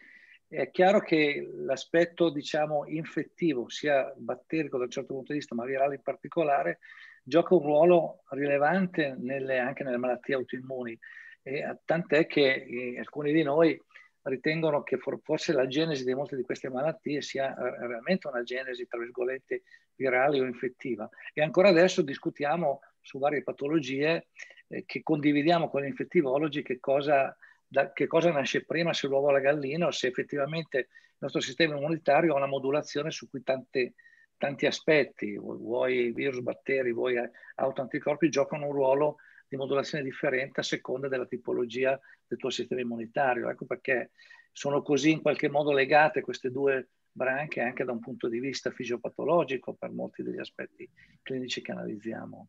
è chiaro che l'aspetto, diciamo, infettivo, sia batterico da un certo punto di vista, ma virale in particolare, gioca un ruolo rilevante nelle, anche nelle malattie autoimmuni. E, tant'è che eh, alcuni di noi ritengono che for, forse la genesi di molte di queste malattie sia eh, realmente una genesi, tra virgolette, virale o infettiva. E ancora adesso discutiamo su varie patologie eh, che condividiamo con gli infettivologi che cosa da che cosa nasce prima, se l'uovo o la gallina, o se effettivamente il nostro sistema immunitario ha una modulazione su cui tante, tanti aspetti, vuoi virus, batteri, vuoi autoanticorpi, giocano un ruolo di modulazione differente a seconda della tipologia del tuo sistema immunitario. Ecco perché sono così in qualche modo legate queste due branche anche da un punto di vista fisiopatologico per molti degli aspetti clinici che analizziamo.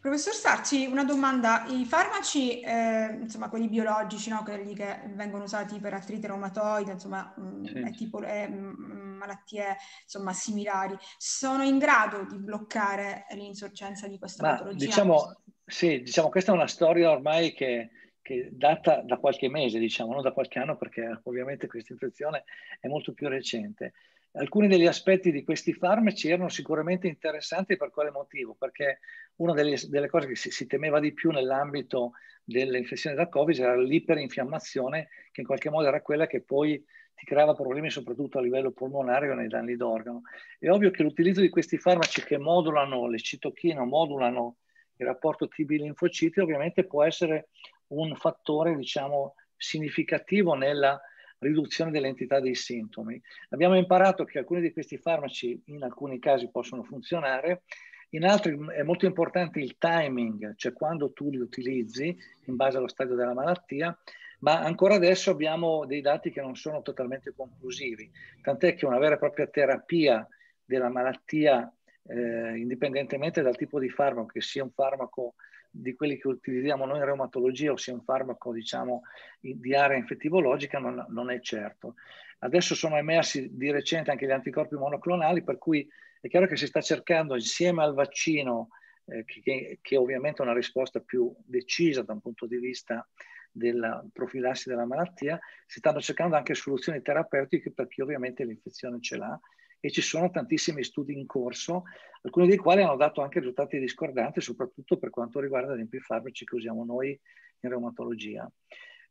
Professor Sarci, una domanda. I farmaci, eh, insomma quelli biologici, no? quelli che vengono usati per artrite reumatoide, insomma mm, sì. tipo, eh, malattie insomma, similari, sono in grado di bloccare l'insorgenza di questa Ma, patologia? Diciamo, sì, diciamo questa è una storia ormai che, che data da qualche mese, diciamo, non da qualche anno, perché ovviamente questa infezione è molto più recente. Alcuni degli aspetti di questi farmaci erano sicuramente interessanti per quale motivo? Perché una delle, delle cose che si, si, temeva di più nell'ambito dell'infezione da Covid era l'iperinfiammazione, che in qualche modo era quella che poi ti creava problemi soprattutto a livello polmonare o nei danni d'organo. È ovvio che l'utilizzo di questi farmaci che modulano le citochine, modulano il rapporto TB-linfociti, ovviamente può essere un fattore, diciamo, significativo nella riduzione dell'entità dei sintomi. Abbiamo imparato che alcuni di questi farmaci in alcuni casi possono funzionare, in altri è molto importante il timing, cioè quando tu li utilizzi in base allo stadio della malattia, ma ancora adesso abbiamo dei dati che non sono totalmente conclusivi, tant'è che una vera e propria terapia della malattia, eh, indipendentemente dal tipo di farmaco, che sia un farmaco di quelli che utilizziamo noi in reumatologia o sia un farmaco diciamo di area infettivologica non, non, è certo. Adesso sono emersi di recente anche gli anticorpi monoclonali per cui è chiaro che si sta cercando insieme al vaccino eh, che, che ovviamente è una risposta più decisa da un punto di vista della profilassi della malattia, si stanno cercando anche soluzioni terapeutiche per chi ovviamente l'infezione ce l'ha e ci sono tantissimi studi in corso, alcuni dei quali hanno dato anche risultati discordanti, soprattutto per quanto riguarda ad esempio i farmaci che usiamo noi in reumatologia.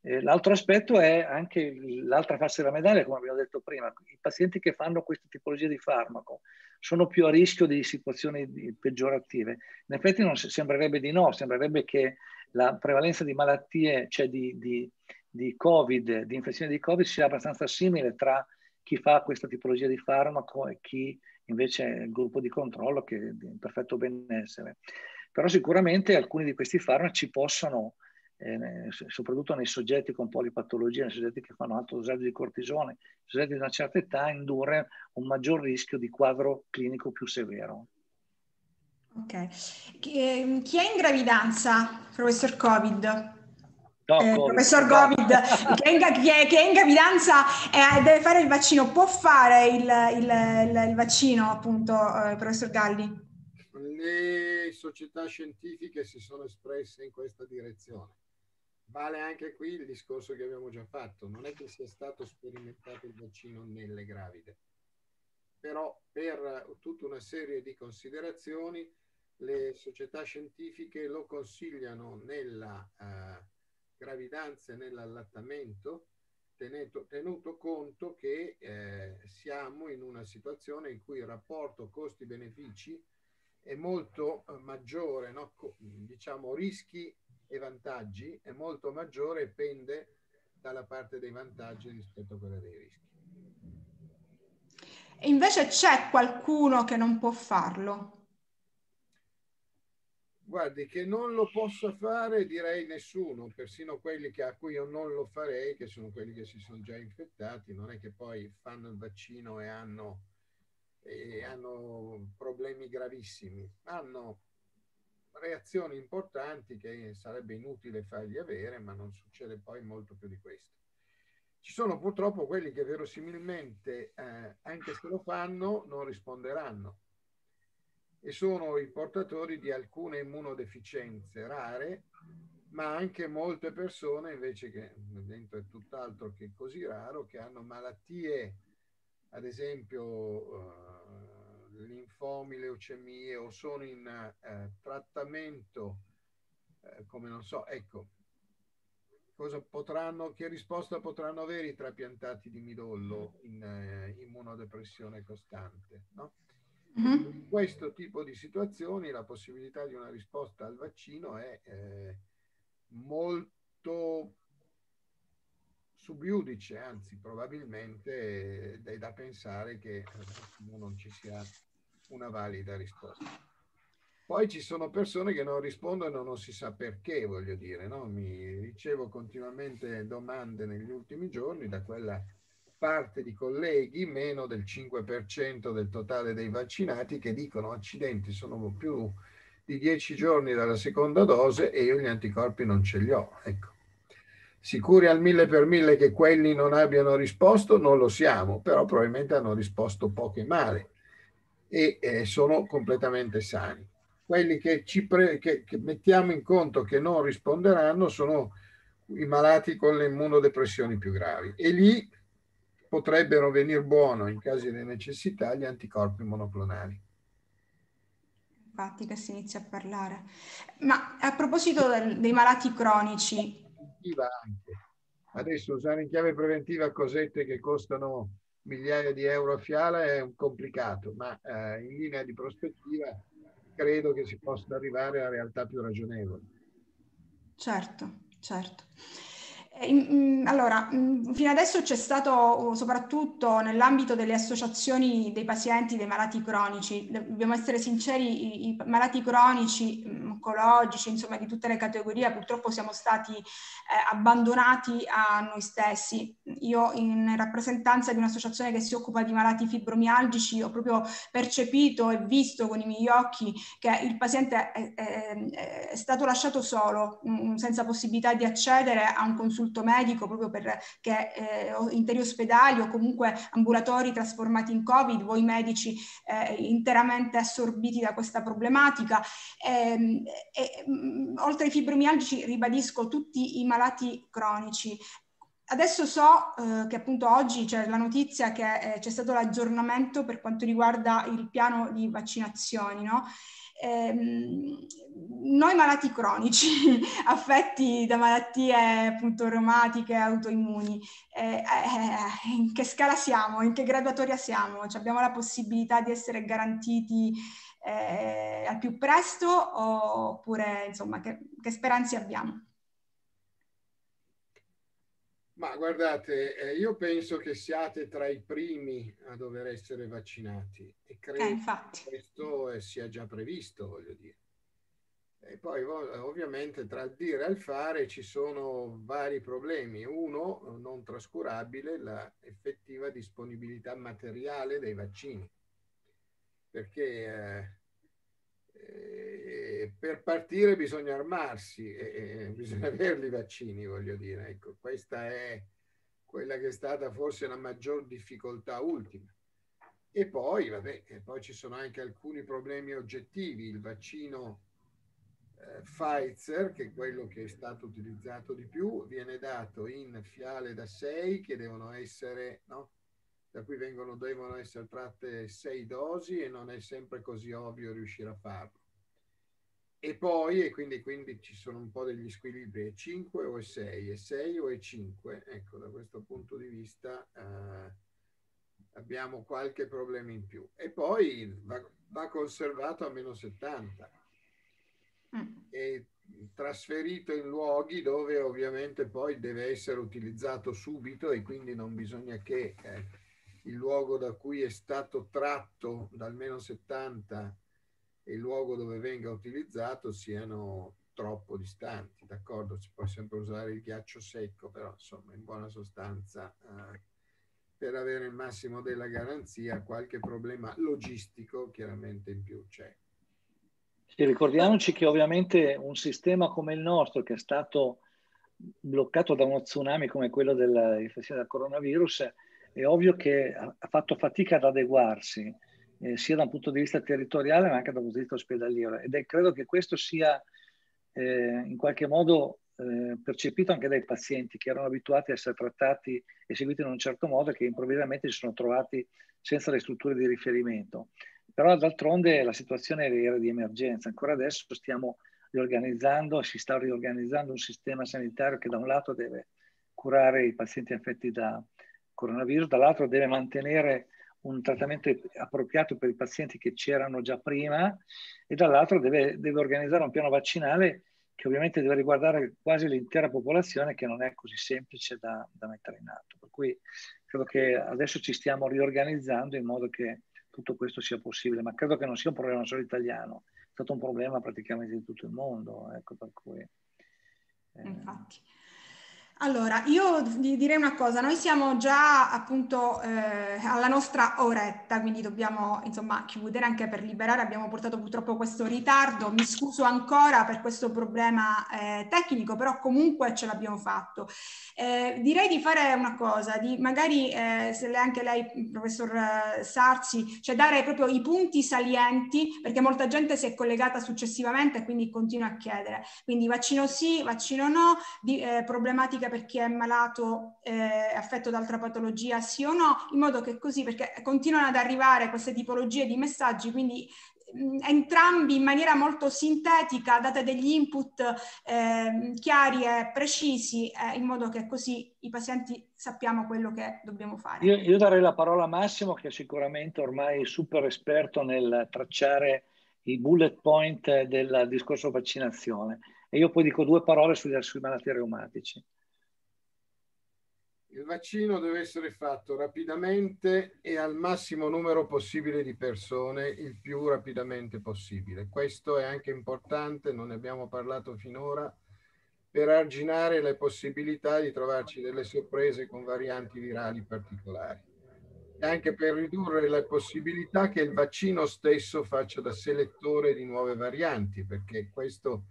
Eh, l'altro aspetto è anche l'altra faccia della medaglia, come abbiamo detto prima, i pazienti che fanno questa tipologia di farmaco sono più a rischio di situazioni peggiorative. In effetti non sembrerebbe di no, sembrerebbe che la prevalenza di malattie, cioè di, di, di Covid, di infezione di Covid sia abbastanza simile tra chi fa questa tipologia di farmaco e chi invece è il gruppo di controllo che è in perfetto benessere. Però sicuramente alcuni di questi farmaci possono, eh, soprattutto nei soggetti con polipatologia, nei soggetti che fanno alto dosaggio di cortisone, nei soggetti di una certa età, indurre un maggior rischio di quadro clinico più severo. Ok. Chi è in gravidanza, professor Covid? No, eh, professor Covid, che è, in, che, che è in gravidanza e deve fare il vaccino, può fare il, il, il, il vaccino, appunto, eh, professor Galli? Le società scientifiche si sono espresse in questa direzione. Vale anche qui il discorso che abbiamo già fatto, non è che sia stato sperimentato il vaccino nelle gravide, però per tutta una serie di considerazioni le società scientifiche lo consigliano nella... Uh, gravidanze nell'allattamento, tenuto, tenuto conto che eh, siamo in una situazione in cui il rapporto costi-benefici è molto eh, maggiore, no? diciamo rischi e vantaggi è molto maggiore e pende dalla parte dei vantaggi rispetto a quella dei rischi. E invece c'è qualcuno che non può farlo? Guardi, che non lo possa fare direi nessuno, persino quelli che, a cui io non lo farei, che sono quelli che si sono già infettati, non è che poi fanno il vaccino e hanno, e hanno problemi gravissimi, hanno reazioni importanti che sarebbe inutile fargli avere, ma non succede poi molto più di questo. Ci sono purtroppo quelli che verosimilmente, eh, anche se lo fanno, non risponderanno e sono i portatori di alcune immunodeficienze rare, ma anche molte persone invece che dentro è tutt'altro che così raro, che hanno malattie, ad esempio uh, linfomi, leucemie o sono in uh, trattamento, uh, come non so, ecco, cosa potranno, che risposta potranno avere i trapiantati di midollo in immunodepressione costante, no? Mm-hmm. In questo tipo di situazioni la possibilità di una risposta al vaccino è eh, molto subiudice, anzi probabilmente è da pensare che non ci sia una valida risposta. Poi ci sono persone che non rispondono, non si sa perché, voglio dire, no? mi ricevo continuamente domande negli ultimi giorni da quella parte di colleghi, meno del 5% del totale dei vaccinati, che dicono accidenti, sono più di 10 giorni dalla seconda dose e io gli anticorpi non ce li ho. Ecco. Sicuri al mille per mille che quelli non abbiano risposto? Non lo siamo, però probabilmente hanno risposto poco e male e eh, sono completamente sani. Quelli che, ci pre- che, che mettiamo in conto che non risponderanno sono i malati con le immunodepressioni più gravi e lì potrebbero venire buono in caso di necessità gli anticorpi monoclonali. Infatti che si inizia a parlare. Ma a proposito del, dei malati cronici. Adesso usare in chiave preventiva cosette che costano migliaia di euro a fiala è complicato, ma eh, in linea di prospettiva credo che si possa arrivare a realtà più ragionevoli. Certo, certo. Allora, fino adesso c'è stato soprattutto nell'ambito delle associazioni dei pazienti dei malati cronici, dobbiamo essere sinceri, i, malati cronici, oncologici, insomma di tutte le categorie, purtroppo siamo stati eh, abbandonati a noi stessi. Io in rappresentanza di un'associazione che si occupa di malati fibromialgici ho proprio percepito e visto con i miei occhi che il paziente è, è, è stato lasciato solo, senza possibilità di accedere a un consulto consulto medico proprio perché eh, interi ospedali o comunque ambulatori trasformati in Covid, voi medici eh, interamente assorbiti da questa problematica. Ehm, e, e, mm, oltre ai fibromialgici ribadisco tutti i malati cronici. Adesso so eh, che appunto oggi c'è la notizia che eh, c'è stato l'aggiornamento per quanto riguarda il piano di vaccinazioni, no? Ehm, noi malati cronici, affetti da malattie appunto reumatiche, autoimmuni, eh, eh, in che scala siamo, in che graduatoria siamo? Cioè, abbiamo la possibilità di essere garantiti eh, al più presto oppure insomma che, che speranze abbiamo? Ma guardate, eh, io penso che siate tra i primi a dover essere vaccinati e credo eh, che questo sia già previsto, voglio dire. E poi ovviamente tra il dire e il fare ci sono vari problemi. Uno, non trascurabile, la effettiva disponibilità materiale dei vaccini. Perché eh, eh, per partire bisogna armarsi e, e bisogna avere i vaccini, voglio dire. Ecco, questa è quella che è stata forse la maggior difficoltà ultima. E poi, vabbè, e poi ci sono anche alcuni problemi oggettivi. Il vaccino eh, Pfizer, che è quello che è stato utilizzato di più, viene dato in fiale da 6 che devono essere, no? Da cui vengono, devono essere tratte sei dosi e non è sempre così ovvio riuscire a farlo. E poi, e quindi, quindi ci sono un po' degli squilibri, è 5 o è 6, è 6 o è 5, ecco da questo punto di vista eh, abbiamo qualche problema in più. E poi va, va conservato a meno 70 mm. e trasferito in luoghi dove ovviamente poi deve essere utilizzato subito e quindi non bisogna che eh, il luogo da cui è stato tratto dal meno 70 e il luogo dove venga utilizzato siano troppo distanti, d'accordo? Si può sempre usare il ghiaccio secco, però insomma in buona sostanza eh, per avere il massimo della garanzia qualche problema logistico chiaramente in più c'è. Sì, ricordiamoci che ovviamente un sistema come il nostro che è stato bloccato da uno tsunami come quello dell'infezione del coronavirus, è ovvio che ha fatto fatica ad adeguarsi eh, sia da un punto di vista territoriale ma anche da un punto di vista ospedaliero ed è, credo che questo sia eh, in qualche modo eh, percepito anche dai pazienti che erano abituati a essere trattati e seguiti in un certo modo e che improvvisamente si sono trovati senza le strutture di riferimento. Però d'altronde la situazione era di emergenza, ancora adesso stiamo riorganizzando, si sta riorganizzando un sistema sanitario che da un lato deve curare i pazienti affetti da coronavirus, dall'altro deve mantenere un trattamento appropriato per i pazienti che c'erano già prima e dall'altro deve, deve, organizzare un piano vaccinale che ovviamente deve riguardare quasi l'intera popolazione che non è così semplice da, da mettere in atto. Per cui credo che adesso ci stiamo riorganizzando in modo che tutto questo sia possibile, ma credo che non sia un problema solo italiano, è stato un problema praticamente di tutto il mondo. Ecco, per cui, eh... Infatti. Allora, io direi una cosa, noi siamo già appunto eh, alla nostra oretta, quindi dobbiamo insomma chiudere anche per liberare, abbiamo portato purtroppo questo ritardo, mi scuso ancora per questo problema eh, tecnico, però comunque ce l'abbiamo fatto. Eh, direi di fare una cosa, di magari eh, se anche lei, professor eh, Sarzi, cioè dare proprio i punti salienti, perché molta gente si è collegata successivamente e quindi continua a chiedere. Quindi vaccino sì, vaccino no, di, eh, per chi è malato, eh, affetto da altra patologia, sì o no, in modo che così, perché continuano ad arrivare queste tipologie di messaggi, quindi mh, entrambi in maniera molto sintetica, date degli input eh, chiari e precisi, eh, in modo che così i pazienti sappiamo quello che dobbiamo fare. Io, io darei la parola a Massimo, che è sicuramente ormai super esperto nel tracciare i bullet point del discorso vaccinazione. E io poi dico due parole sui, sui malati reumatici. Il vaccino deve essere fatto rapidamente e al massimo numero possibile di persone, il più rapidamente possibile. Questo è anche importante, non ne abbiamo parlato finora, per arginare le possibilità di trovarci delle sorprese con varianti virali particolari e anche per ridurre la possibilità che il vaccino stesso faccia da selettore di nuove varianti, perché questo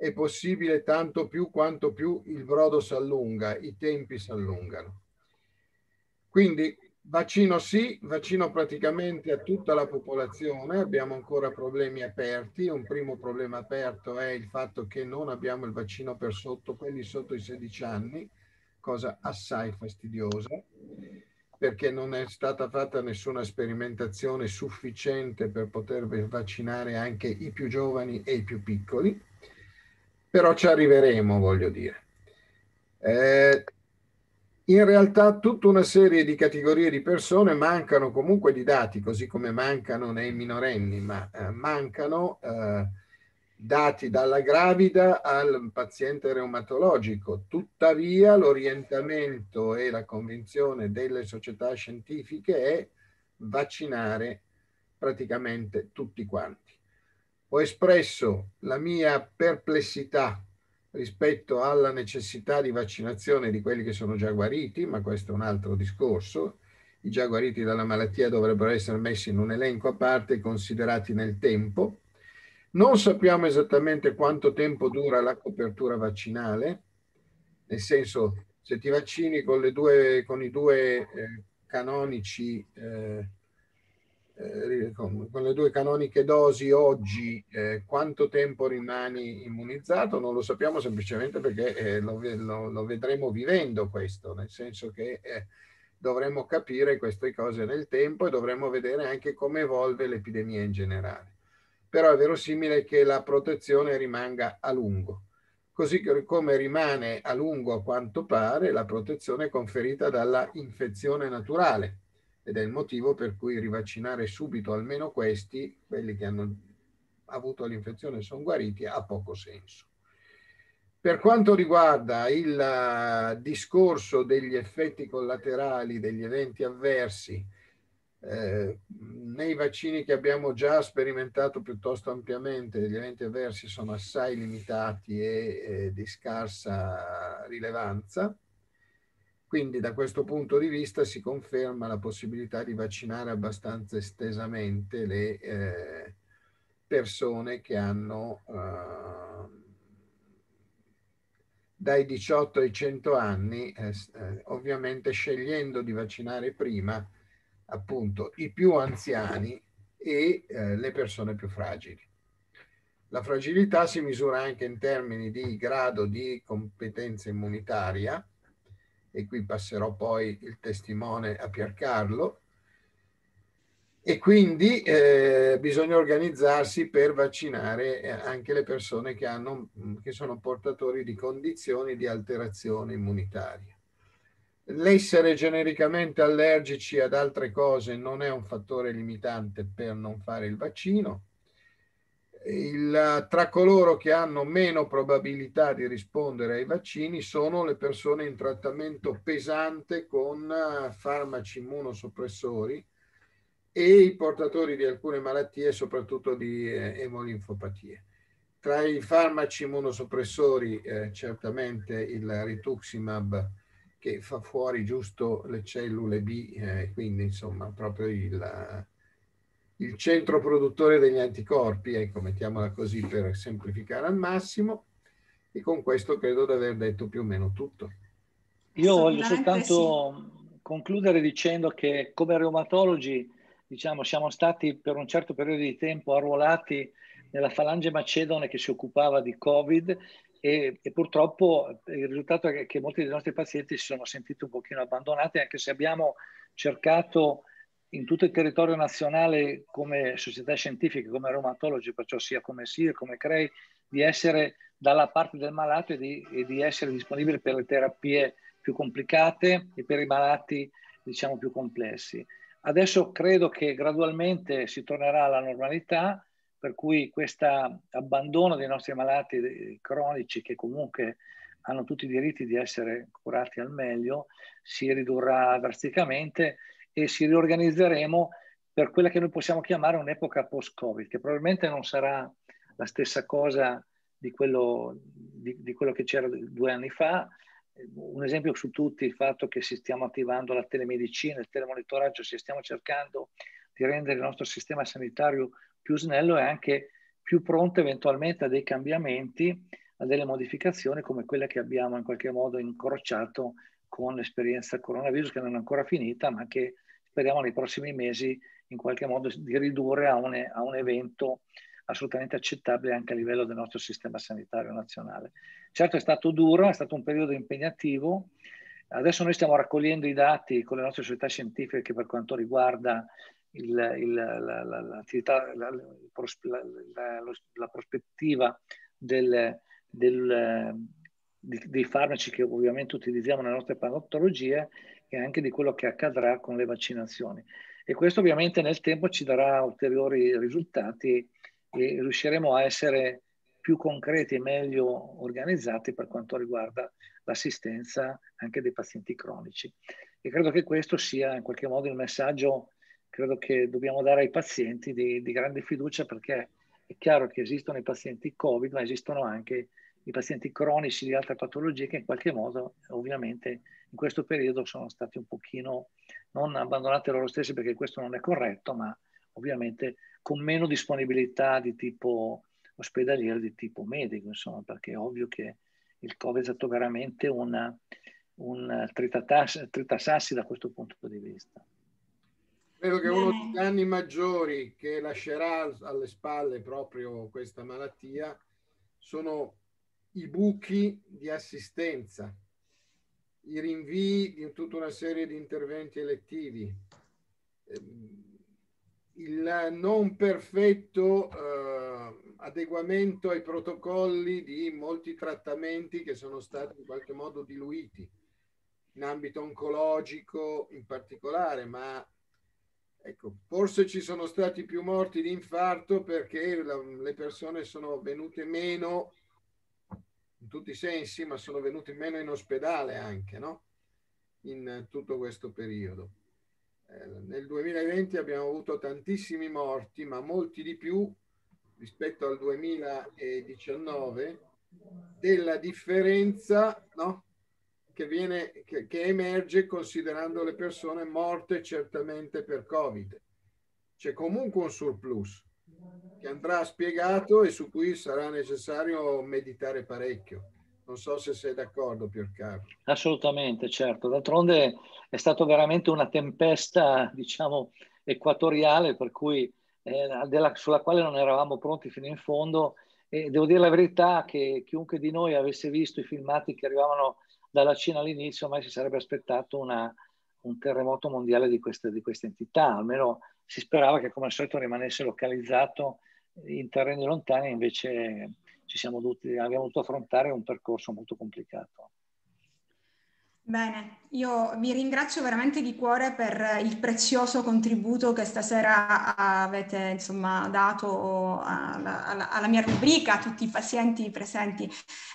è possibile tanto più quanto più il brodo si allunga, i tempi si allungano. Quindi vaccino sì, vaccino praticamente a tutta la popolazione, abbiamo ancora problemi aperti. Un primo problema aperto è il fatto che non abbiamo il vaccino per sotto quelli sotto i 16 anni, cosa assai fastidiosa perché non è stata fatta nessuna sperimentazione sufficiente per poter vaccinare anche i più giovani e i più piccoli però ci arriveremo, voglio dire. Eh, in realtà tutta una serie di categorie di persone mancano comunque di dati, così come mancano nei minorenni, ma eh, mancano eh, dati dalla gravida al paziente reumatologico. Tuttavia l'orientamento e la convinzione delle società scientifiche è vaccinare praticamente tutti quanti ho espresso la mia perplessità rispetto alla necessità di vaccinazione di quelli che sono già guariti, ma questo è un altro discorso. I già guariti dalla malattia dovrebbero essere messi in un elenco a parte considerati nel tempo. Non sappiamo esattamente quanto tempo dura la copertura vaccinale, nel senso se ti vaccini con, due, con i due eh, canonici eh, eh, con, con, le due canoniche dosi oggi eh, quanto tempo rimani immunizzato? Non lo sappiamo semplicemente perché eh, lo, lo, lo, vedremo vivendo questo, nel senso che eh, dovremo capire queste cose nel tempo e dovremo vedere anche come evolve l'epidemia in generale. Però è verosimile che la protezione rimanga a lungo, così come rimane a lungo a quanto pare la protezione conferita dalla infezione naturale ed è il motivo per cui rivaccinare subito almeno questi, quelli che hanno avuto l'infezione e sono guariti, ha poco senso. Per quanto riguarda il uh, discorso degli effetti collaterali, degli eventi avversi, eh, nei vaccini che abbiamo già sperimentato piuttosto ampiamente, gli eventi avversi sono assai limitati e eh, di scarsa rilevanza. Quindi da questo punto di vista si conferma la possibilità di vaccinare abbastanza estesamente le eh, persone che hanno eh, dai 18 ai 100 anni, eh, eh, ovviamente scegliendo di vaccinare prima appunto i più anziani e eh, le persone più fragili. La fragilità si misura anche in termini di grado di competenza immunitaria, e qui passerò poi il testimone a Piercarlo. E quindi eh, bisogna organizzarsi per vaccinare eh, anche le persone che, hanno, che sono portatori di condizioni di alterazione immunitaria. L'essere genericamente allergici ad altre cose non è un fattore limitante per non fare il vaccino il, tra coloro che hanno meno probabilità di rispondere ai vaccini sono le persone in trattamento pesante con eh, farmaci immunosoppressori e i portatori di alcune malattie, soprattutto di eh, emolinfopatie. tra i farmaci immunosoppressori eh, certamente il rituximab che fa fuori giusto le cellule B, eh, quindi insomma proprio il, il centro produttore degli anticorpi, ecco, mettiamola così per semplificare al massimo, e con questo credo di aver detto più o meno tutto. Io voglio soltanto sì. concludere dicendo che come reumatologi, diciamo, siamo stati per un certo periodo di tempo arruolati nella falange macedone che si occupava di Covid e, e, purtroppo il risultato è che molti dei nostri pazienti si sono sentiti un pochino abbandonati anche se abbiamo cercato in tutto il territorio nazionale come società scientifiche, come reumatologi, perciò sia come SIR, come CREI, di essere dalla parte del malato e di, e di essere disponibili per le terapie più complicate e per i malati diciamo più complessi. Adesso credo che gradualmente si tornerà alla normalità, per cui questo abbandono dei nostri malati cronici che comunque hanno tutti i diritti di essere curati al meglio si ridurrà drasticamente e ci riorganizzeremo per quella che noi possiamo chiamare un'epoca post-Covid, che probabilmente non sarà la stessa cosa di quello, di, di quello che c'era due anni fa. Un esempio su tutti il fatto che si stiamo attivando la telemedicina, il telemonitoraggio, si stiamo cercando di rendere il nostro sistema sanitario più snello e anche più pronto eventualmente a dei cambiamenti, a delle modificazioni come quelle che abbiamo in qualche modo incrociato con l'esperienza coronavirus che non è ancora finita, ma che speriamo nei prossimi mesi in qualche modo di ridurre a un, a un evento assolutamente accettabile anche a livello del nostro sistema sanitario nazionale. Certo è stato duro, è stato un periodo impegnativo. Adesso noi stiamo raccogliendo i dati con le nostre società scientifiche per quanto riguarda il, il, la, la, la, la, prospettiva del, del, dei farmaci che ovviamente utilizziamo nelle nostre panottologie e anche di quello che accadrà con le vaccinazioni. E questo ovviamente nel tempo ci darà ulteriori risultati e riusciremo a essere più concreti e meglio organizzati per quanto riguarda l'assistenza anche dei pazienti cronici. E credo che questo sia in qualche modo il messaggio credo che dobbiamo dare ai pazienti di, di grande fiducia perché è chiaro che esistono i pazienti Covid, ma esistono anche i pazienti cronici di altre patologie che in qualche modo ovviamente in questo periodo sono stati un pochino non abbandonati loro stessi perché questo non è corretto, ma ovviamente con meno disponibilità di tipo ospedaliero, di tipo medico, insomma, perché è ovvio che il Covid è stato veramente una, un tritasassi da questo punto di vista. Credo che uno degli anni maggiori che lascerà alle spalle proprio questa malattia sono i buchi di assistenza, i rinvii di tutta una serie di interventi elettivi, ehm, il non perfetto eh, adeguamento ai protocolli di molti trattamenti che sono stati in qualche modo diluiti in ambito oncologico in particolare, ma ecco, forse ci sono stati più morti di infarto perché la, le persone sono venute meno in tutti i sensi, ma sono venuti meno in ospedale anche, no? In tutto questo periodo. Eh, nel 2020 abbiamo avuto tantissimi morti, ma molti di più rispetto al 2019 della differenza no? che, viene, che, che emerge considerando le persone morte certamente per Covid. C'è comunque un surplus che andrà spiegato e su cui sarà necessario meditare parecchio. Non so se sei d'accordo, Piercarlo. Assolutamente, certo. D'altronde è stata veramente una tempesta, diciamo, equatoriale, per cui, eh, della, sulla quale non eravamo pronti fino in fondo. E devo dire la verità che chiunque di noi avesse visto i filmati che arrivavano dalla Cina all'inizio, mai si sarebbe aspettato una, un terremoto mondiale di queste entità. Almeno si sperava che come al solito rimanesse localizzato in terreni lontani, invece ci siamo dovuti, abbiamo dovuto affrontare un percorso molto complicato. Bene, io vi ringrazio veramente di cuore per il prezioso contributo che stasera avete insomma, dato alla, alla, alla, mia rubrica, a tutti i pazienti presenti.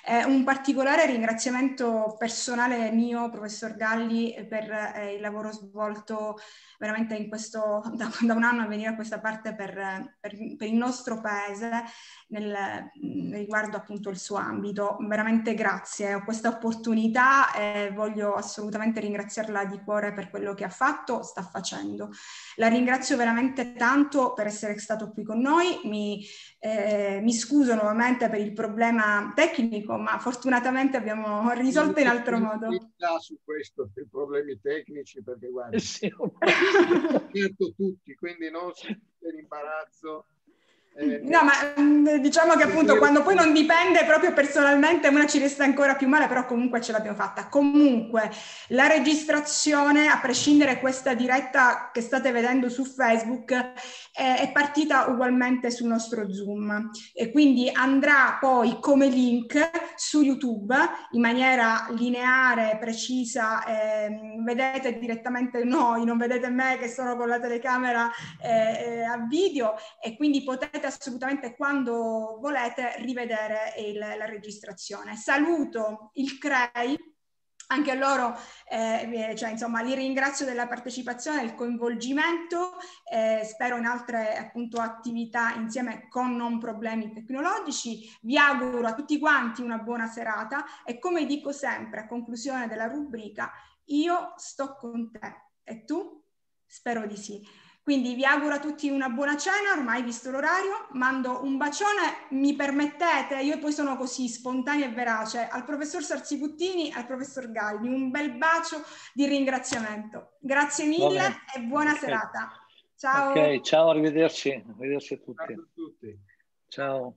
Eh, un particolare ringraziamento personale mio, professor Galli, per eh, il lavoro svolto veramente questo, da, da, un anno a venire a questa parte per, per, per il nostro paese nel, riguardo appunto il suo ambito. Veramente grazie, ho questa opportunità e voglio assolutamente ringraziarla di cuore per quello che ha fatto, sta facendo. La ringrazio veramente tanto per essere stato qui con noi, mi, eh, mi scuso nuovamente per il problema tecnico, ma fortunatamente abbiamo risolto in altro modo. Su questo, per problemi tecnici, perché guarda, sì, certo tutti, quindi non c'è l'imbarazzo eh, no, ma mm, diciamo che appunto quando poi non dipende proprio personalmente, una ci resta ancora più male, però comunque ce l'abbiamo fatta. Comunque la registrazione, a prescindere questa diretta che state vedendo su Facebook, è, è partita ugualmente sul nostro Zoom e quindi andrà poi come link su YouTube in maniera lineare, precisa. Eh, vedete direttamente noi, non vedete me che sono con la telecamera eh, a video e quindi potete assolutamente quando volete rivedere il, la registrazione. Saluto il CREI, anche loro eh, cioè, insomma, li ringrazio della partecipazione, del coinvolgimento, eh, spero in altre appunto, attività insieme con non problemi tecnologici. Vi auguro a tutti quanti una buona serata e come dico sempre a conclusione della rubrica, io sto con te e tu? Spero di sì. Quindi vi auguro a tutti una buona cena, ormai visto l'orario, mando un bacione, mi permettete, io poi sono così spontanea e verace, al professor Sarziputtini e al professor Galli, un bel bacio di ringraziamento. Grazie mille e buona okay. serata. Ciao. Ok, ciao, arrivederci, arrivederci a tutti. Ciao. A tutti. ciao.